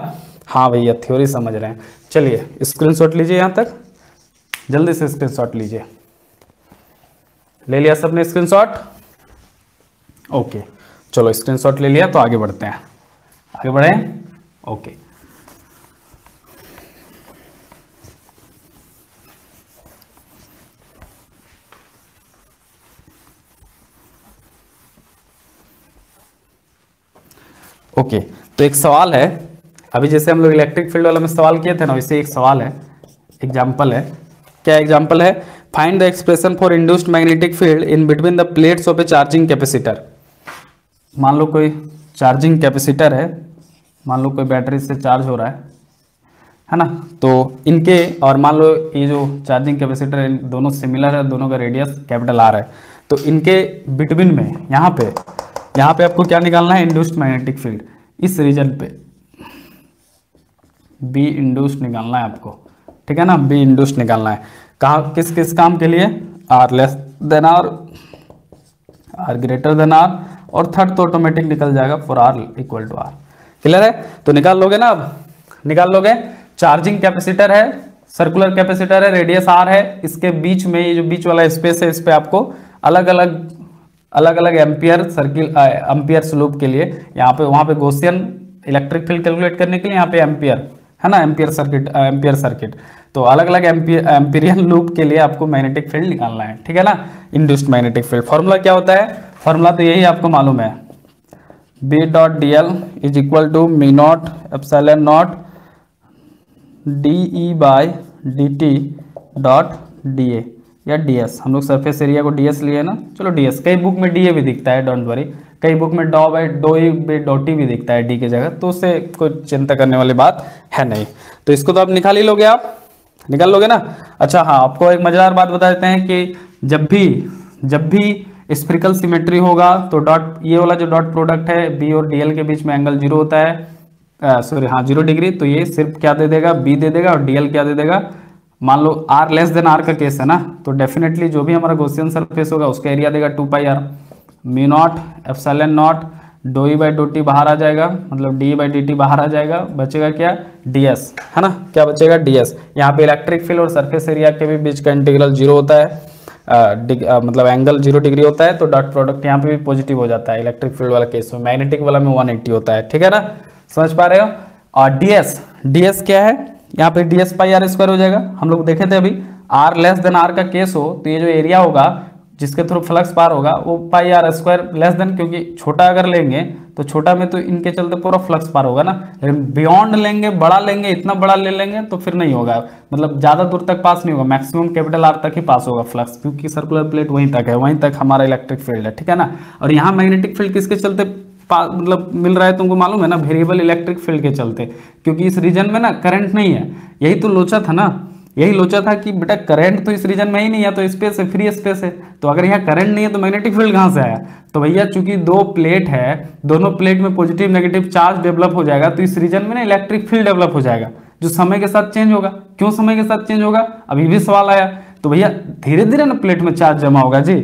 हाँ भैया थ्योरी समझ रहे हैं। चलिए स्क्रीनशॉट लीजिए यहाँ तक। जल्दी से स्क्रीनशॉट लीजिए। ले लिया सबने स्क्रीनशॉट ओके चलो स्क्रीनशॉट ले लिया तो आगे बढ़ते हैं। आगे बढ़े? ओके ओके तो एक सवाल है अभी जैसे हम लोग इलेक्ट्रिक फ़ील्ड वाला में सवाल किए थे ना, वैसे एक सवाल है एग्ज़ाम्पल है। क्या एग्ज़ाम्पल है? Find the expression for induced magnetic field in between the plates of a charging capacitor मान लो कोई चार्जिंग कैपेसिटर है, मान लो कोई बैटरी से चार्ज हो रहा है है ना? तो इनके, और मान लो ये जो चार्जिंग कैपेसिटर है, दोनों सिमिलर है, दोनों का रेडियस कैपिटल आर है। तो इनके बिटवीन में, यहाँ पे यहाँ पे आपको क्या निकालना है? इंड्यूस्ड मैग्नेटिक फ़ील्ड इस रीजन पे। बी इंड्यूस्ड निकालना है आपको। ठीक है ना? बी इंड्यूस्ड निकालना है। कहा, किस किस काम के लिए? R less than R R greater than R और थर्ड तो ऑटोमेटिक निकल जाएगा for R equal to R clear है? तो निकाल लोगे ना अब? निकाल लोगे? चार्जिंग कैपेसिटर है सर्कुलर कैपेसिटर है रेडियस आर है, इसके बीच में ये जो बीच वाला स्पेस है, इस पे आपको अलग अलग अलग अलग एम्पियर सर्किल एम्पियर लूप के लिए, यहाँ पे, वहाँ पे गोसियन इलेक्ट्रिक फ़ील्ड कैलकुलेट करने के लिए यहाँ पे एम्पियर है ना एम्पियर सर्किट एम्पियर सर्किट तो अलग अलग एम्पिरियन लूप के लिए आपको मैग्नेटिक फ़ील्ड निकालना है, ठीक है ना? इंड्यूस्ड मैग्नेटिक फ़ील्ड फॉर्मूला क्या होता है? फॉर्मूला तो यही आपको मालूम है। B dot D L is equal to mu naught epsilon naught D E by D T dot D A या डी एस हम लोग सरफेस एरिया को डी एस लिए ना? चलो डी एस कई बुक में डी ए भी दिखता है डोंट वरी कई बुक में डॉ बाई डो बे डोटी भी दिखता है डी की जगह तो उससे कोई चिंता करने वाली बात है नहीं। तो इसको तो आप निकाल ही लोगे आप। निकाल लोगे ना? अच्छा हाँ आपको एक मज़ेदार बात बता देते हैं कि जब भी जब भी स्प्रिकल सिमेट्री होगा तो डॉट ये वाला जो डॉट प्रोडक्ट है बी और डीएल के बीच में एंगल ज़ीरो होता है। सॉरी हाँ ज़ीरो डिग्री तो ये सिर्फ़ क्या दे देगा? बी दे देगा और डीएल क्या दे देगा? मान लो आर लेस देन आर का केस है ना? तो डेफिनेटली जो भी हमारा गोसियन सरफेस होगा, उसका एरिया देगा two pi R mu naught epsilon naught D E by D T बाहर आ जाएगा मतलब डी बाई डी टी बाहर आ जाएगा बचेगा क्या? डी एस है ना? क्या बचेगा? डी एस यहाँ पे इलेक्ट्रिक फ़ील्ड और सरफेस एरिया के भी बीच का इंटीग्रल ज़ीरो होता है आ, आ, मतलब एंगल ज़ीरो डिग्री होता है तो डॉट प्रोडक्ट यहाँ पे भी पॉजिटिव हो जाता है इलेक्ट्रिक फ़ील्ड वाला केस में। मैग्नेटिक वाला में वन होता है ठीक है ना? समझ पा रहे हो? और डी एस डी एस क्या है? यहाँ पे D S pi R square हो जाएगा। हम लोग देखे थे अभी आर लेस देन आर का केस हो तो ये जो एरिया होगा जिसके थ्रू फ्लक्स पार होगा, वो pi R square less than, क्योंकि छोटा अगर लेंगे तो छोटा में तो इनके चलते पूरा फ्लक्स पार होगा ना। लेकिन बियॉन्ड लेंगे, बड़ा लेंगे, इतना बड़ा ले लेंगे तो फिर नहीं होगा। मतलब ज़्यादा दूर तक पास नहीं होगा, मैक्सिमम कैपिटल आर तक ही पास होगा फ्लक्स, क्योंकि सर्कुलर प्लेट वहीं तक है, वहीं तक हमारा इलेक्ट्रिक फ़ील्ड है, ठीक है ना। और यहाँ मैग्नेटिक फ़ील्ड किसके चलते मतलब मिल रहा है, तुमको मालूम है ना वेरिएबल इलेक्ट्रिक फ़ील्ड के चलते, क्योंकि इस रीजन में ना करंट नहीं है। यही तो लोचा था ना। यही लोचा था कि बेटा करंट तो इस रीजन में ही नहीं है तो स्पेस है फ्री स्पेस है। तो अगर यहाँ करंट नहीं है तो मैग्नेटिक फ़ील्ड कहाँ से आया? तो भैया, चूँकि दो प्लेट है, दोनों प्लेट में पॉजिटिव नेगेटिव चार्ज डेवलप हो जाएगा तो इस रीजन में ना इलेक्ट्रिक फ़ील्ड डेवलप हो जाएगा, जो समय के साथ चेंज होगा। क्यों समय के साथ चेंज होगा? अभी भी सवाल आया। तो भैया धीरे धीरे ना प्लेट में चार्ज जमा होगा, जी।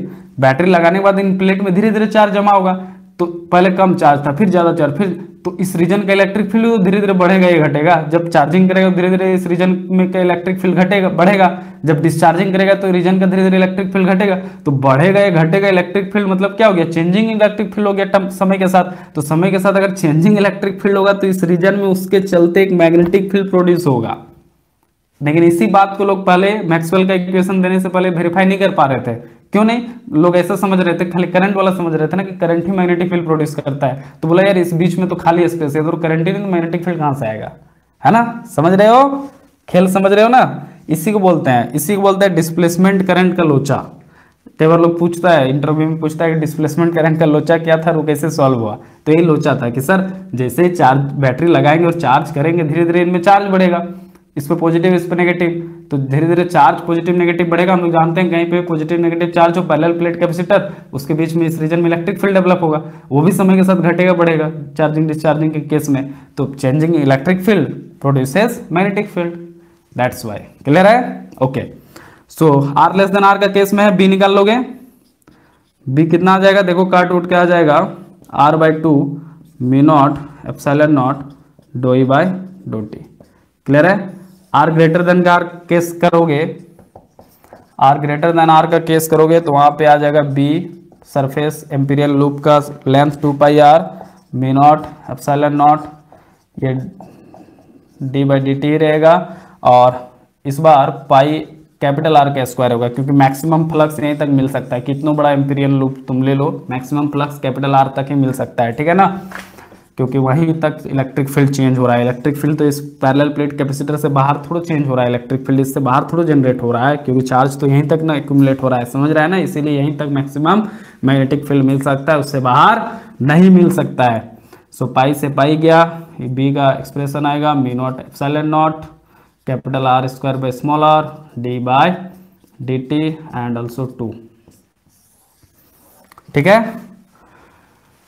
बैटरी लगाने के बाद इन प्लेट में धीरे धीरे चार्ज जमा होगा। तो पहले कम चार्ज था, फिर ज़्यादा चार्ज फिर तो इस रीजन का इलेक्ट्रिक फ़ील्ड धीरे धीरे बढ़ेगा, या घटेगा। जब चार्जिंग करेगा, धीरे धीरे इस रीजन में का इलेक्ट्रिक फ़ील्ड घटेगा, बढ़ेगा। जब डिस्चार्जिंग करेगा तो रीजन का धीरे धीरे इलेक्ट्रिक फ़ील्ड घटेगा। तो बढ़ेगा या घटेगा इलेक्ट्रिक फ़ील्ड मतलब क्या हो गया? चेंजिंग इलेक्ट्रिक फ़ील्ड हो गया समय के साथ। तो समय के साथ अगर चेंजिंग इलेक्ट्रिक फ़ील्ड होगा तो इस रीजन में उसके चलते एक मैग्नेटिक फ़ील्ड प्रोड्यूस होगा। लेकिन इसी बात को लोग पहले मैक्सवेल का इक्वेशन देने से पहले वेरीफाई नहीं कर पा रहे थे। क्यों नहीं? लोग ऐसा समझ रहे थे, खाली करंट वाला समझ रहे थे ना कि करंट ही मैग्नेटिक फ़ील्ड प्रोड्यूस करता है। तो बोला, यार, इस बीच में तो खाली स्पेस है तो करंट ही नहीं मैग्नेटिक फ़ील्ड कहाँ से आएगा? है ना? समझ रहे हो? खेल समझ रहे हो ना? इसी को बोलते हैं, इसी को बोलते हैं डिस्प्लेसमेंट करंट का लोचा। कई बार लोग पूछता है इंटरव्यू में पूछता है कि डिस्प्लेसमेंट करंट का लोचा क्या था वो कैसे सॉल्व हुआ। तो यही लोचा था कि, सर, जैसे चार्ज बैटरी लगाएँगे और चार्ज करेंगे धीरे धीरे इनमें चार्ज बढ़ेगा। इस पर पॉजिटिव इस पर नेगेटिव तो धीरे धीरे चार्ज पॉजिटिव नेगेटिव बढ़ेगा, हम लोग जानते हैं कहीं पे पॉजिटिव नेगेटिव चार्ज हो पैरेलल प्लेट कैपेसिटर, उसके बीच में इस रीजन में इलेक्ट्रिक फ़ील्ड डेवलप होगा, वो भी समय के साथ घटेगा, बढ़ेगा, चार्जिंग, डिस्चार्जिंग के केस में। तो changing electric field produces magnetic field that's why clear है? Okay so R less than R का केस में है बी निकाल लोगे? बी कितना आ जाएगा? देखो काट उठ के आ जाएगा? R by two mu naught epsilon naught D E by D T clear है? आर ग्रेटर देन का केस करोगे आर ग्रेटर देन आर का केस करोगे तो वहाँ पे आ जाएगा बी सरफेस एम्पीरियल लूप का length two pi R mu naught epsilon naught ये डी बाई डी टी रहेगा, और इस बार पाई कैपिटल आर का स्क्वायर होगा, क्योंकि मैक्सिमम फ्लक्स यहीं तक मिल सकता है। कितना बड़ा एम्पीरियल लूप तुम ले लो मैक्सिमम फ्लक्स कैपिटल आर तक ही मिल सकता है, ठीक है ना? क्योंकि वहीं तक इलेक्ट्रिक फ़ील्ड चेंज हो रहा है। इलेक्ट्रिक फ़ील्ड तो इस पैरेलल प्लेट कैपेसिटर से बाहर थोड़ा चेंज हो रहा है। इलेक्ट्रिक फ़ील्ड इससे बाहर थोड़ा जनरेट हो रहा है, क्योंकि चार्ज तो यहीं तक ना एक्यूमुलेट हो रहा है। समझ रहा है ना? इसीलिए यहीं तक मैक्सिमम मैग्नेटिक फ़ील्ड मिल सकता है, उससे बाहर नहीं मिल सकता है। सो पाई से पाई गया बी का एक्सप्रेशन आएगा mu naught epsilon naught capital R square by small R D by D T and also to ठीक है?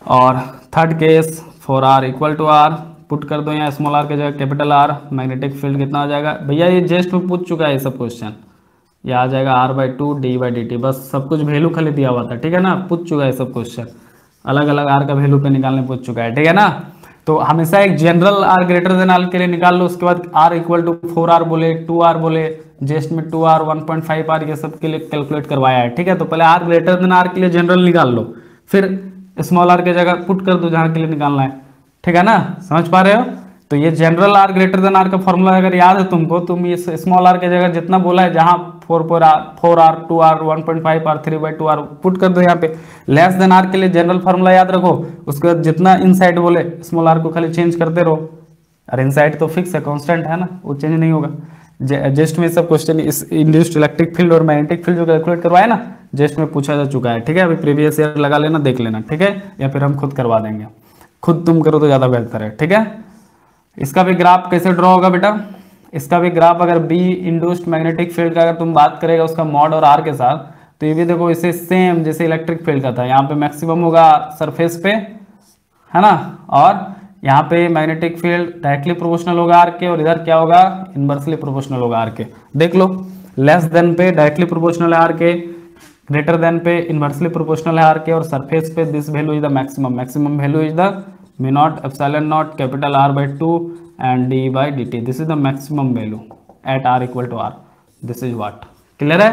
और third case for R equal to R, put कर दो यहाँ स्मॉल आर के जगह, कैपिटल आर, मैग्नेटिक फ़ील्ड कितना आ जाएगा? भैया, ये जस्ट में पूछ चुका है ये सब क्वेश्चन ये आ जाएगा R by two D by D T बस सब कुछ वैल्यू खाली दिया हुआ था, ठीक है ना? पूछ चुका है सब क्वेश्चन अलग अलग आर का वैल्यू पे निकालने पूछ चुका है, ठीक है ना? तो हमेशा एक general R greater than R के लिए निकाल लो, उसके बाद R equal to four R बोले टू आर बोले, जेस्ट में two R one point five R ये सब के लिए कैलकुलेट करवाया है, ठीक है? तो पहले आर ग्रेटर देन आर के लिए जनरल निकाल लो, फिर स्मॉल आर की जगह पुट कर दो, जहाँ के लिए निकालना है। ठीक है ना? समझ पा रहे हो? तो ये general R greater than R का फॉर्मूला अगर याद है तुमको, तुम ये स्मॉल आर की जगह जितना बोला है, जहाँ four four R four R two R one point five R three by two R put कर दो यहाँ पे। लेस देन आर के लिए जनरल फॉर्मूला याद रखो। उसके बाद जितना इनसाइड बोले स्मॉल आर को खाली चेंज करते रहो। और इनसाइड तो फिक्स है कॉन्स्टेंट है ना? वो चेंज नहीं होगा। जेस्ट में सब क्वेश्चन इस इंड्यूस्ड इलेक्ट्रिक फ़ील्ड और मैग्नेटिक फ़ील्ड जो कैलकुलेट करवाए ना, जेस्ट में पूछा जा चुका है, ठीक है? अभी प्रीवियस ईयर लगा लेना, देख लेना, ठीक है? या फिर हम खुद करवा देंगे। खुद तुम करो तो ज़्यादा बेहतर है, ठीक है? इसका भी ग्राफ कैसे ड्रॉ होगा बेटा? इसका भी ग्राफ अगर बी इंड्यूस्ड मैग्नेटिक फ़ील्ड का अगर तुम बात करेगा उसका मॉड और आर के साथ तो ये भी देखो इसे सेम जैसे इलेक्ट्रिक फ़ील्ड का था। यहाँ पे मैक्सिमम होगा सरफेस पे, है ना? और यहाँ पे मैग्नेटिक फ़ील्ड डायरेक्टली प्रोपोर्शनल होगा आर के और इधर क्या होगा? इनवर्सली प्रोपोर्शनल होगा आर के देख लो लेस देन पे डायरेक्टली प्रोपोर्शनल है आर के ग्रेटर देन पे इनवर्सली प्रोपोर्शनल है आर के और सरफेस पे this value is the maximum maximum value is the mu naught epsilon naught capital R by two and D by D T this is the maximum value at R equal to R this is what clear है?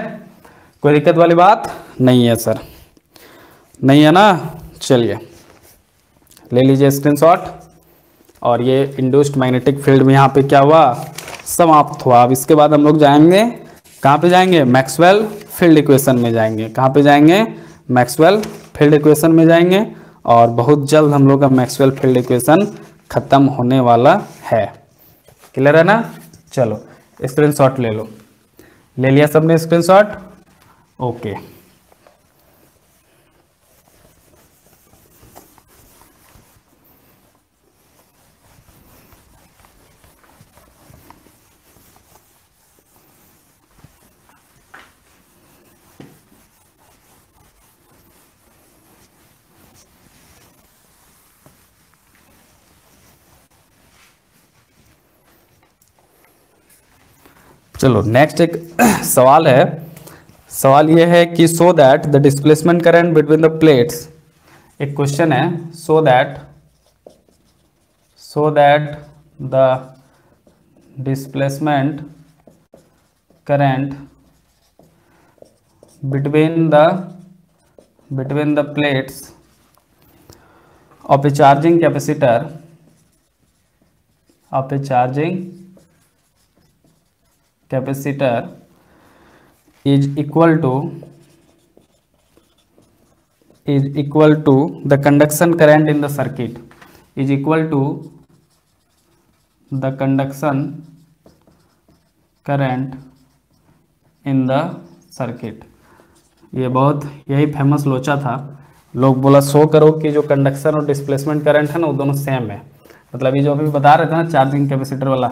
कोई दिक्कत वाली बात नहीं है sir नहीं है ना? चलिए, ले लीजिए स्क्रीनशॉट और ये इंड्यूस्ड मैग्नेटिक फ़ील्ड में यहाँ पे क्या हुआ? समाप्त हुआ। अब इसके बाद हम लोग जाएँगे। कहाँ पे जाएँगे? मैक्सवेल फ़ील्ड इक्वेशन में जाएँगे। कहाँ पे जाएँगे? मैक्सवेल फ़ील्ड इक्वेशन में जाएँगे और बहुत जल्द हम लोग का मैक्सवेल फ़ील्ड इक्वेशन खत्म होने वाला है। क्लियर है ना? चलो स्क्रीनशॉट ले लो। ले लिया सबने स्क्रीनशॉट ओके चलो नेक्स्ट एक सवाल है। सवाल ये है कि so that the displacement current between the plates एक क्वेश्चन है so that so that the displacement current between the between the plates of a charging capacitor of a charging capacitor is equal to is equal to the conduction current in the circuit is equal to the conduction current in the circuit ये बहुत यही famous लोचा था लोग बोला सो करो कि जो कंडक्शन और डिस्प्लेसमेंट करंट है ना वो दोनों सेम है मतलब ये जो अभी बता रहे थे ना चार्जिंग कैपेसिटर वाला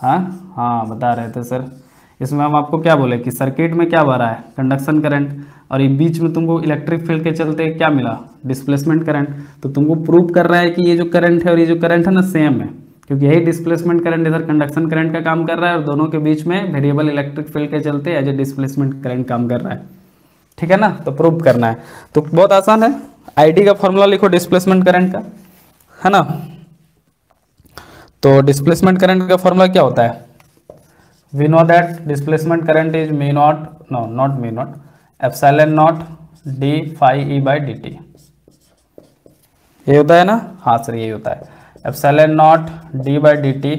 हाँ? हाँ बता रहे थे सर। इसमें हम आपको क्या बोले कि सर्किट में क्या भरा है? कंडक्शन करंट और ये बीच में तुमको इलेक्ट्रिक फ़ील्ड के चलते क्या मिला? डिस्प्लेसमेंट करंट तो तुमको प्रूव कर रहा है कि ये जो करंट है और ये जो करंट है ना सेम है। क्योंकि यही डिस्प्लेसमेंट करंट इधर कंडक्शन करंट का काम कर रहा है और दोनों के बीच में वेरिएबल इलेक्ट्रिक फ़ील्ड के चलते एज ए डिस्प्लेसमेंट करंट काम कर रहा है। ठीक है ना? तो प्रूव करना है। तो बहुत आसान है। आईडी का फॉर्मूला लिखो डिस्प्लेसमेंट करंट का। है ना? तो डिस्प्लेसमेंट करंट का फॉर्मूला क्या होता है? We know that displacement current is mu naught no naught mu naught epsilon naught D phi E by D T ये होता है ना? हाँ सर, यही होता है। Epsilon naught D by D T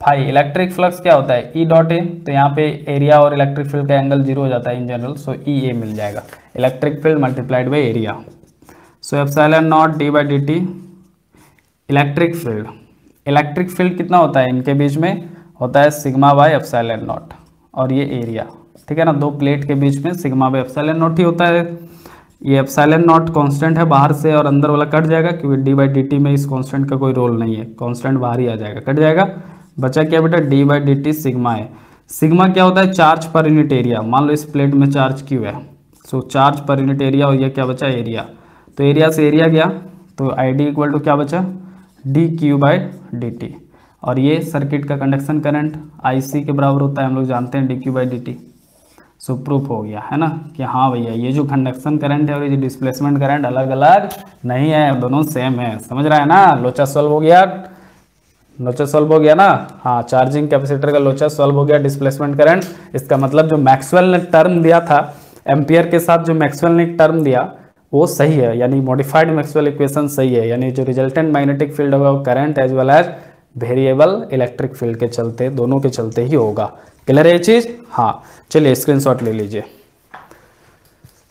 phi electric flux क्या होता है? ई डॉट ए तो यहाँ पे एरिया और इलेक्ट्रिक फ़ील्ड का एंगल ज़ीरो हो जाता है in general so E A मिल जाएगा। Electric field multiplied by area so epsilon naught D by D T electric field electric field कितना होता है इनके बीच में? होता है सिग्मा बाय एप्साइलन नॉट। और ये एरिया, ठीक है ना? दो प्लेट के बीच में सिग्मा बाय एप्साइलन नॉट ही होता है। ये एप्साइलन नॉट कांस्टेंट है बाहर से और अंदर वाला कट जाएगा क्योंकि डी बाई डी टी में इस कांस्टेंट का कोई रोल नहीं है। कांस्टेंट बाहर ही आ जाएगा, कट जाएगा। बचा क्या बेटा? D by D T sigma है। सिग्मा क्या होता है? Charge per unit area. मान लो इस प्लेट में चार्ज क्यू है। So charge per unit area और यह क्या बचा? एरिया। तो एरिया से एरिया गया। तो आई डी इक्वल टू क्या बचा? D Q by D T और ये सर्किट का कंडक्शन करंट सी के बराबर होता है, हम लोग जानते हैं D Q by D T so proof हो गया, है ना? कि हाँ भैया, ये जो कंडक्शन करंट है और ये जो डिस्प्लेसमेंट करंट अलग अलग नहीं है दोनों सेम है। समझ रहा है ना? लोचा सॉल्व हो गया। लोचा सॉल्व हो गया ना? हाँ चार्जिंग कैपेसिटर का लोचा सॉल्व हो गया डिस्प्लेसमेंट करंट इसका मतलब जो मैक्सवेल ने टर्म दिया था एम्पियर के साथ जो मैक्सवेल ने टर्म दिया वो सही है, यानी मॉडिफाइड मैक्सवेल इक्वेशन सही है, यानी जो रिजल्टेंट मैग्नेटिक फ़ील्ड होगा वो current as well as variable electric field के चलते, दोनों के चलते ही होगा। क्लियर है ये चीज़? हाँ चलिए स्क्रीनशॉट ले लीजिए।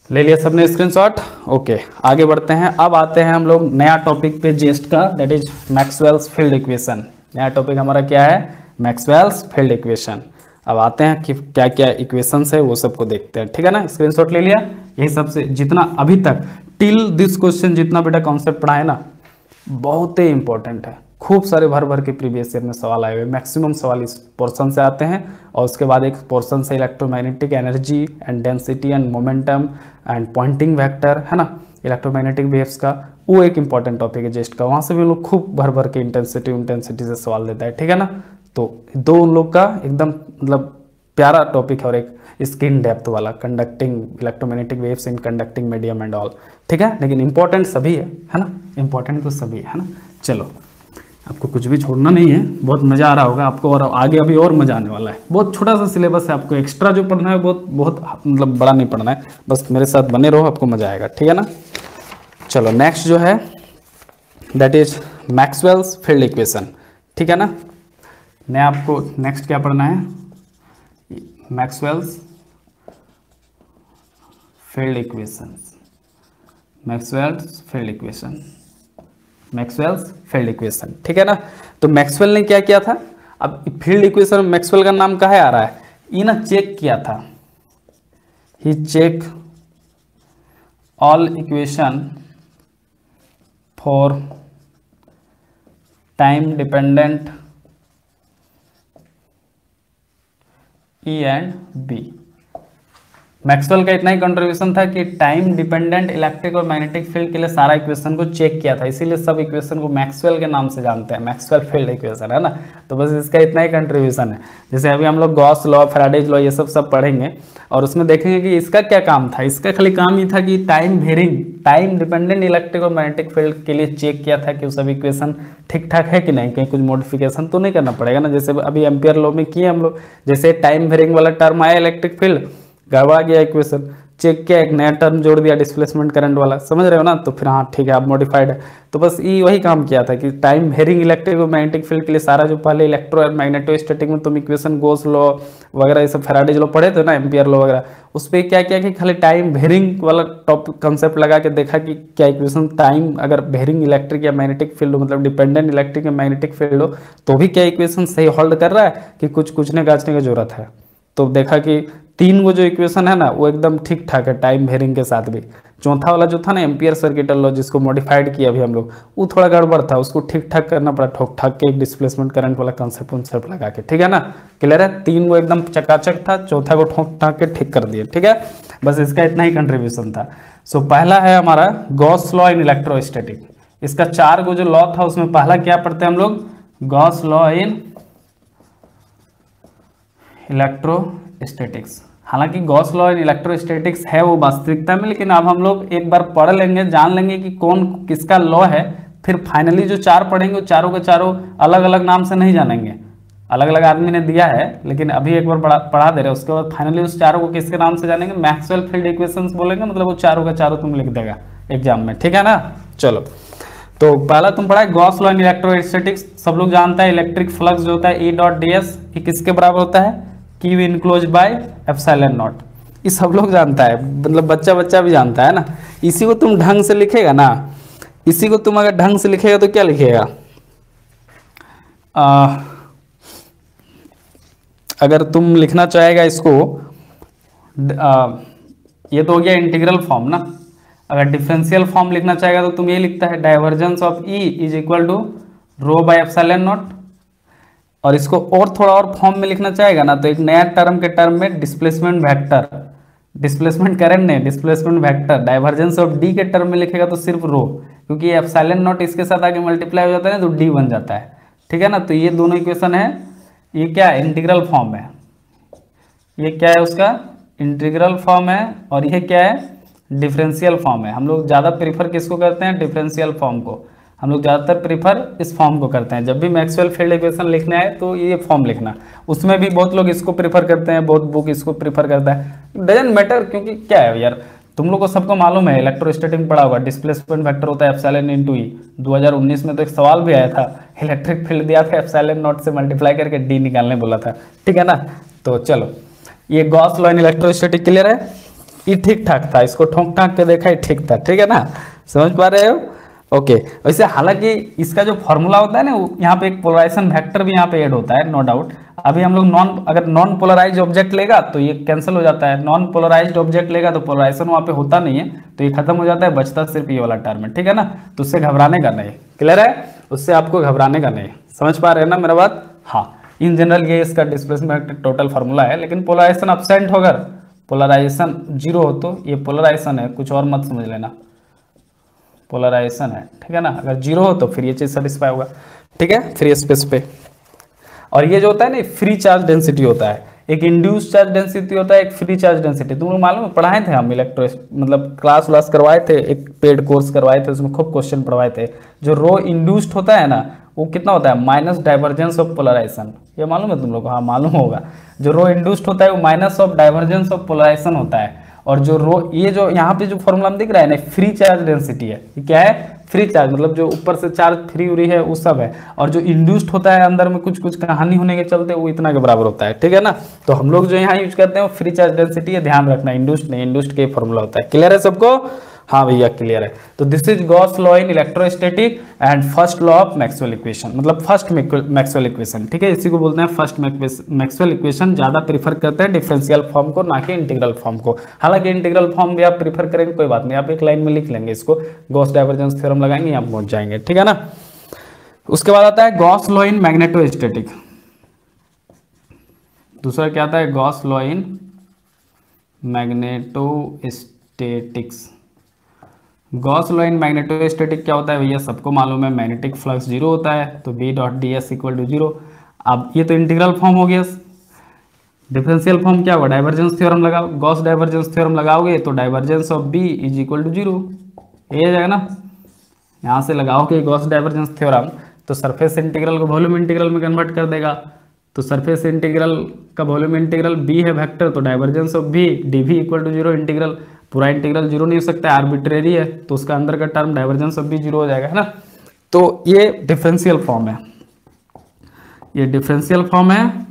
ले लिया सबने स्क्रीनशॉट ओके आगे बढ़ते हैं। अब आते हैं हम लोग नया टॉपिक पे जेस्ट का that is Maxwell's field equation नया टॉपिक हमारा क्या है? मैक्सवेल्स फ़ील्ड इक्वेशन अब आते हैं कि क्या क्या इक्वेशंस है, वो सबको देखते हैं। ठीक है ना? स्क्रीनशॉट ले लिया। यही सबसे, जितना अभी तक टिल दिस क्वेश्चन जितना बेटा कॉन्सेप्ट पढ़ा है ना, बहुत ही इंपॉर्टेंट है। खूब सारे भर भर के प्रीवियस ईयर में सवाल आए हुए मैक्सिमम सवाल इस पोर्शन से आते हैं। और उसके बाद एक पोर्शन से electromagnetic energy and density and momentum and Poynting vector है ना? इलेक्ट्रोमैग्नेटिक वेव्स का, वो एक इंपॉर्टेंट टॉपिक है जेस्ट का। वहाँ से भी लोग खूब भर भर के इंटेंसिटी इंटेंसिटी से सवाल देता है। ठीक है ना? तो दो उन लोग का एकदम मतलब प्यारा टॉपिक है और एक स्किन डेप्थ वाला conducting electromagnetic waves in conducting medium and all ठीक है? लेकिन इंपॉर्टेंट सभी है है ना? इंपॉर्टेंट तो सभी है ना? चलो, आपको कुछ भी छोड़ना नहीं है, बहुत मज़ा आ रहा होगा आपको और आगे अभी और मज़ा आने वाला है। बहुत छोटा सा सिलेबस है, आपको एक्स्ट्रा जो पढ़ना है, बहुत बहुत मतलब बड़ा नहीं पढ़ना है, बस मेरे साथ बने रहो, आपको मज़ा आएगा, ठीक है ना? चलो नेक्स्ट जो है that is Maxwell's field equation ठीक है ना? मैं आपको नेक्स्ट क्या पढ़ना है? Maxwell's field equation Maxwell's field equation Maxwell's field equation ठीक है ना? तो मैक्सवेल ने क्या किया था? अब फ़ील्ड इक्वेशन मैक्सवेल का नाम कहा आ रहा है? ये ना चेक किया था। ही check all equation for time dependent E and B Maxwell का इतना ही कंट्रीब्यूशन था कि टाइम डिपेंडेंट इलेक्ट्रिक और मैग्नेटिक फ़ील्ड के लिए सारा इक्वेशन को चेक किया था। इसीलिए सब इक्वेशन को मैक्सवेल के नाम से जानते हैं। मैक्सवेल फ़ील्ड इक्वेशन है ना? तो बस इसका इतना ही कंट्रीब्यूशन है। जैसे अभी हम लोग गॉस लॉ, फ्राडेज लॉ ये सब सब पढ़ेंगे और उसमें देखेंगे कि इसका क्या काम था। इसका खाली काम ही था कि time varying time dependent electric और मैग्नेटिक फ़ील्ड के लिए चेक किया था कि सब इक्वेशन ठीक ठाक है कि नहीं, कहीं कुछ मॉडिफिकेशन तो नहीं करना पड़ेगा ना? जैसे अभी एम्पियर लॉ में किए हम लोग। जैसे टाइम वेरिंग वाला टर्म आया इलेक्ट्रिक फ़ील्ड गड़बड़ा गया इक्वेशन चेक किया, एक नया टर्म जोड़ दिया डिस्प्लेसमेंट करंट वाला। समझ रहे हो ना? तो फिर हाँ ठीक है आप मॉडिफाइड है। तो बस ये वही काम किया था कि टाइम वेरिंग इलेक्ट्रिक और मैग्नेटिक फ़ील्ड के लिए सारा जो पहले इलेक्ट्रो और मैग्नेटोस्टैटिक में तुम इक्वेशन गोस लॉ वगैरह, ये सब फेराडेज लॉ पढ़े थे ना एम्पियर लॉ वगैरह, उस पर क्या किया कि खाली टाइम वेरिंग वाला टॉपिक कंसेप्ट लगा के देखा कि क्या इक्वेशन टाइम अगर वेरिंग इलेक्ट्रिक या मैग्नेटिक फ़ील्ड हो मतलब डिपेंडेंट इलेक्ट्रिक या मैग्नेटिक फ़ील्ड हो तो भी क्या इक्वेशन सही होल्ड कर रहा है कि कुछ कुछ ने गाचने की ज़रूरत है? तो देखा कि तीन वो जो इक्वेशन है ना, वो एकदम ठीक ठाक है टाइम वेरिंग के साथ भी। चौथा वाला जो था ना एम्पियर सर्किटल लॉ जिसको मॉडिफाइड किया अभी हम लोग, वो थोड़ा गड़बड़ था। उसको ठीक ठाक करना पड़ा ठोक ठाक के एक डिस्प्लेसमेंट करंट वाला कंसेप्ट कंसेप्ट लगा के, ठीक है ना? क्लियर है? तीन वो एकदम चकाचक था, चौथा को ठोक ठाक के ठीक कर दिए, ठीक है? बस इसका इतना ही कंट्रीब्यूशन था। सो पहला है हमारा गॉस लॉ इन इलेक्ट्रोस्टैटिक इसका चार गो जो लॉ था, उसमें पहला क्या पढ़ते हैं हम लोग? गॉस लॉ इन इलेक्ट्रोस्टैटिक्स हालाँकि गॉस लॉ इन इलेक्ट्रोस्टैटिक्स है वो वास्तविकता में, लेकिन अब हम लोग एक बार पढ़ लेंगे, जान लेंगे कि कौन किसका लॉ है, फिर फाइनली जो चार पढ़ेंगे, वो चारों के चारों अलग अलग नाम से नहीं जानेंगे। अलग अलग आदमी ने दिया है, लेकिन अभी एक बार पढ़ा पढ़ा दे रहे हैं। उसके बाद फाइनली उस चारों को किसके नाम से जानेंगे? मैक्सवेल फ़ील्ड इक्वेशंस बोलेंगे मतलब वो चारों का चारों तुम लिख देगा एग्ज़ाम में। ठीक है ना? चलो। तो पहला तुम पढ़ा गॉस लॉ इन इलेक्ट्रोस्टैटिक्स सब लोग जानता है इलेक्ट्रिक फ्लक्स जो होता है ई डॉट डी एस किसके बराबर होता है? Q enclose by epsilon naught ये सब लोग जानता है मतलब बच्चा बच्चा भी जानता है ना? इसी को तुम ढंग से लिखेगा ना? इसी को तुम अगर ढंग से लिखेगा तो क्या लिखेगा? आ, अगर तुम लिखना चाहेगा इसको आ, ये तो हो गया इंटीग्रल फॉर्म ना? अगर डिफरेंशियल फॉर्म लिखना चाहेगा तो तुम ये लिखता है divergence of E is equal to rho by epsilon naught और इसको और थोड़ा और फॉर्म में लिखना चाहेगा ना तो एक नया टर्म के टर्म में डिस्प्लेसमेंट वेक्टर डिस्प्लेसमेंट करंट नहीं displacement vector divergence of D के टर्म में लिखेगा तो सिर्फ़ रो क्योंकि एप्सिलॉन नॉट इसके साथ आगे मल्टीप्लाई हो जाता है ना तो डी बन जाता है। ठीक है ना? तो ये दोनों इक्वेशन है। ये क्या इंटीग्रल फॉर्म है। ये क्या है उसका? इंटीग्रल फॉर्म है। और यह क्या है? डिफरेंशियल फॉर्म है। हम लोग ज़्यादा प्रीफर किसको करते हैं? डिफरेंशियल फॉर्म को। हम लोग ज़्यादातर प्रीफर इस फॉर्म को करते हैं। जब भी मैक्सवेल फ़ील्ड इक्वेशन लिखना है तो ये फॉर्म लिखना। उसमें भी बहुत लोग इसको प्रीफर करते हैं, बहुत बुक इसको प्रीफर करता है। डजेंट मैटर क्योंकि क्या है यार, तुम लोग को सबको मालूम है इलेक्ट्रोस्टैटिक पढ़ा होगा डिस्प्लेसमेंट वेक्टर होता है एप्सिलॉन इनटू ई 2019 में तो एक सवाल भी आया था इलेक्ट्रिक फ़ील्ड दिया था एफसेलन नॉट से मल्टीप्लाई करके डी निकालने बोला था। ठीक है ना? तो चलो, ये Gauss law in electrostatic clear है? ये ठीक ठाक था, इसको ठोंक ठाक के देखा ही ठीक था। ठीक है ना? समझ पा रहे हो? ओके वैसे हालाँकि इसका जो फॉर्मूला होता है ना यहाँ पे एक पोलराइजेशन वेक्टर भी यहाँ पे ऐड होता है नो no डाउट अभी हम लोग नॉन अगर नॉन पोलराइज ऑब्जेक्ट लेगा तो ये कैंसिल हो जाता है. नॉन पोलराइज ऑब्जेक्ट लेगा तो पोलराइजेशन वहाँ पे होता नहीं है तो ये खत्म हो जाता है, बचता सिर्फ़ ये वाला टर्म है. ठीक है ना? तो उससे घबराने का नहीं. क्लियर है? उससे आपको घबराने का नहीं. समझ पा रहे हैं ना मेरा बात? हाँ. इन जनरल ये इसका डिस्प्लेसमेंट टोटल फार्मूला है, लेकिन पोलराइजेशन अपसेंट होकर पोलराइजेशन ज़ीरो हो तो ये पोलराइजेशन है. कुछ और मत समझ लेना. पोलराइजेशन है, ठीक है ना? अगर ज़ीरो हो तो फिर ये चीज़ सेटिस्फाई होगा, ठीक है? फ्री स्पेस पे। और ये जो होता है ना फ्री चार्ज डेंसिटी होता है, एक इंड्यूस चार्ज डेंसिटी होता है, एक फ्री चार्ज डेंसिटी तुम लोग मालूम पढ़ाए थे हम इलेक्ट्रो मतलब क्लास व्लास करवाए थे, एक पेड कोर्स करवाए थे, उसमें खूब क्वेश्चन पढ़वाए थे। जो रो इंड्यूस्ड होता है ना, वो कितना होता है? माइनस डाइवर्जेंस ऑफ़ पोलराइजेशन ये मालूम है तुम लोग को? हाँ मालूम होगा। जो रो इंड्यूस्ड होता है, वो minus of divergence of polarization होता है। और जो रो, ये जो यहाँ पे जो फॉर्मूला हम दिख रहा है ना फ्री चार्ज डेंसिटी है क्या है? फ्री चार्ज मतलब जो ऊपर से चार्ज फ्री हो रही है, वो सब है। और जो इंड्यूस्ड होता है अंदर में, कुछ कुछ कहानी होने के चलते वो इतना के बराबर होता है, ठीक है ना? तो हम लोग जो यहाँ यूज़ करते हैं फ्री चार्ज डेंसिटी है, ध्यान रखना इंड्यूस्ड नहीं इंड्यूस्ड के फॉर्मूला होता है। क्लियर है सबको? हाँ भैया क्लियर है। तो this is Gauss law in electrostatic and first law of Maxwell equation मतलब फ़र्स्ट मैक्सवेल इक्वेशन ठीक है? इसी को बोलते हैं फ़र्स्ट मैक्सवेल इक्वेशन ज़्यादा प्रीफर करते हैं डिफरेंशियल फॉर्म को, ना कि इंटीग्रल फॉर्म को। हालाँकि इंटीग्रल फॉर्म भी आप प्रीफर करेंगे, कोई बात नहीं, आप एक लाइन में लिख लेंगे इसको। गॉस डाइवर्जेंस थ्योरम लगाएँगे आप पहुँच जाएँगे, ठीक है ना? उसके बाद आता है गॉस लॉ इन मैग्नेटोस्टैटिक दूसरा क्या आता है? Gauss law in magnetostatics Gauss law in magnetostatic क्या होता है भैया? सबको मालूम है, मैग्नेटिक फ्लक्स ज़ीरो होता है तो B dot D S equal to zero अब ये तो इंटीग्रल फॉर्म हो गया। डिफरेंशियल फॉर्म क्या? होगा डाइवर्जेंस थ्योरम लगाओ। गॉस डाइवर्जेंस थ्योरम लगाओगे तो divergence of B is equal to zero ये जाएगा ना? यहाँ से लगाओगे गॉस डाइवर्जेंस थ्योरम तो सरफेस इंटीग्रल को वॉल्यूम इंटीग्रल में कन्वर्ट कर देगा। तो सरफेस इंटीग्रल का वॉल्यूम इंटीग्रल बी है वेक्टर तो divergence of B D V equal to zero integral पूरा इंटीग्रल ज़ीरो नहीं हो सकता है आर्बिट्रेरी है तो उसका अंदर का टर्म डाइवर्जेंस सब भी ज़ीरो हो जाएगा, है ना? तो ये डिफरेंशियल फॉर्म है। ये डिफरेंशियल फॉर्म है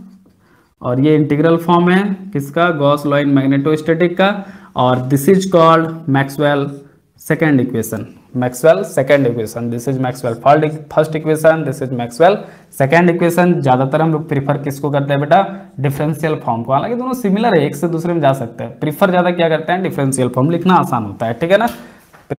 और ये इंटीग्रल फॉर्म है किसका? गॉस लॉइन मैग्नेटोस्टेटिक मैग्नेटोस्टैटिक का और this is called Maxwell second equation Maxwell second equation this is Maxwell first equation this is Maxwell second equation ज़्यादातर हम लोग प्रीफर किसको करते हैं बेटा? डिफरेंशियल फॉर्म को। हालाँकि दोनों सिमिलर है, एक से दूसरे में जा सकते हैं। प्रीफर ज़्यादा क्या करते हैं? डिफरेंशियल फॉर्म लिखना आसान होता है, ठीक है ना?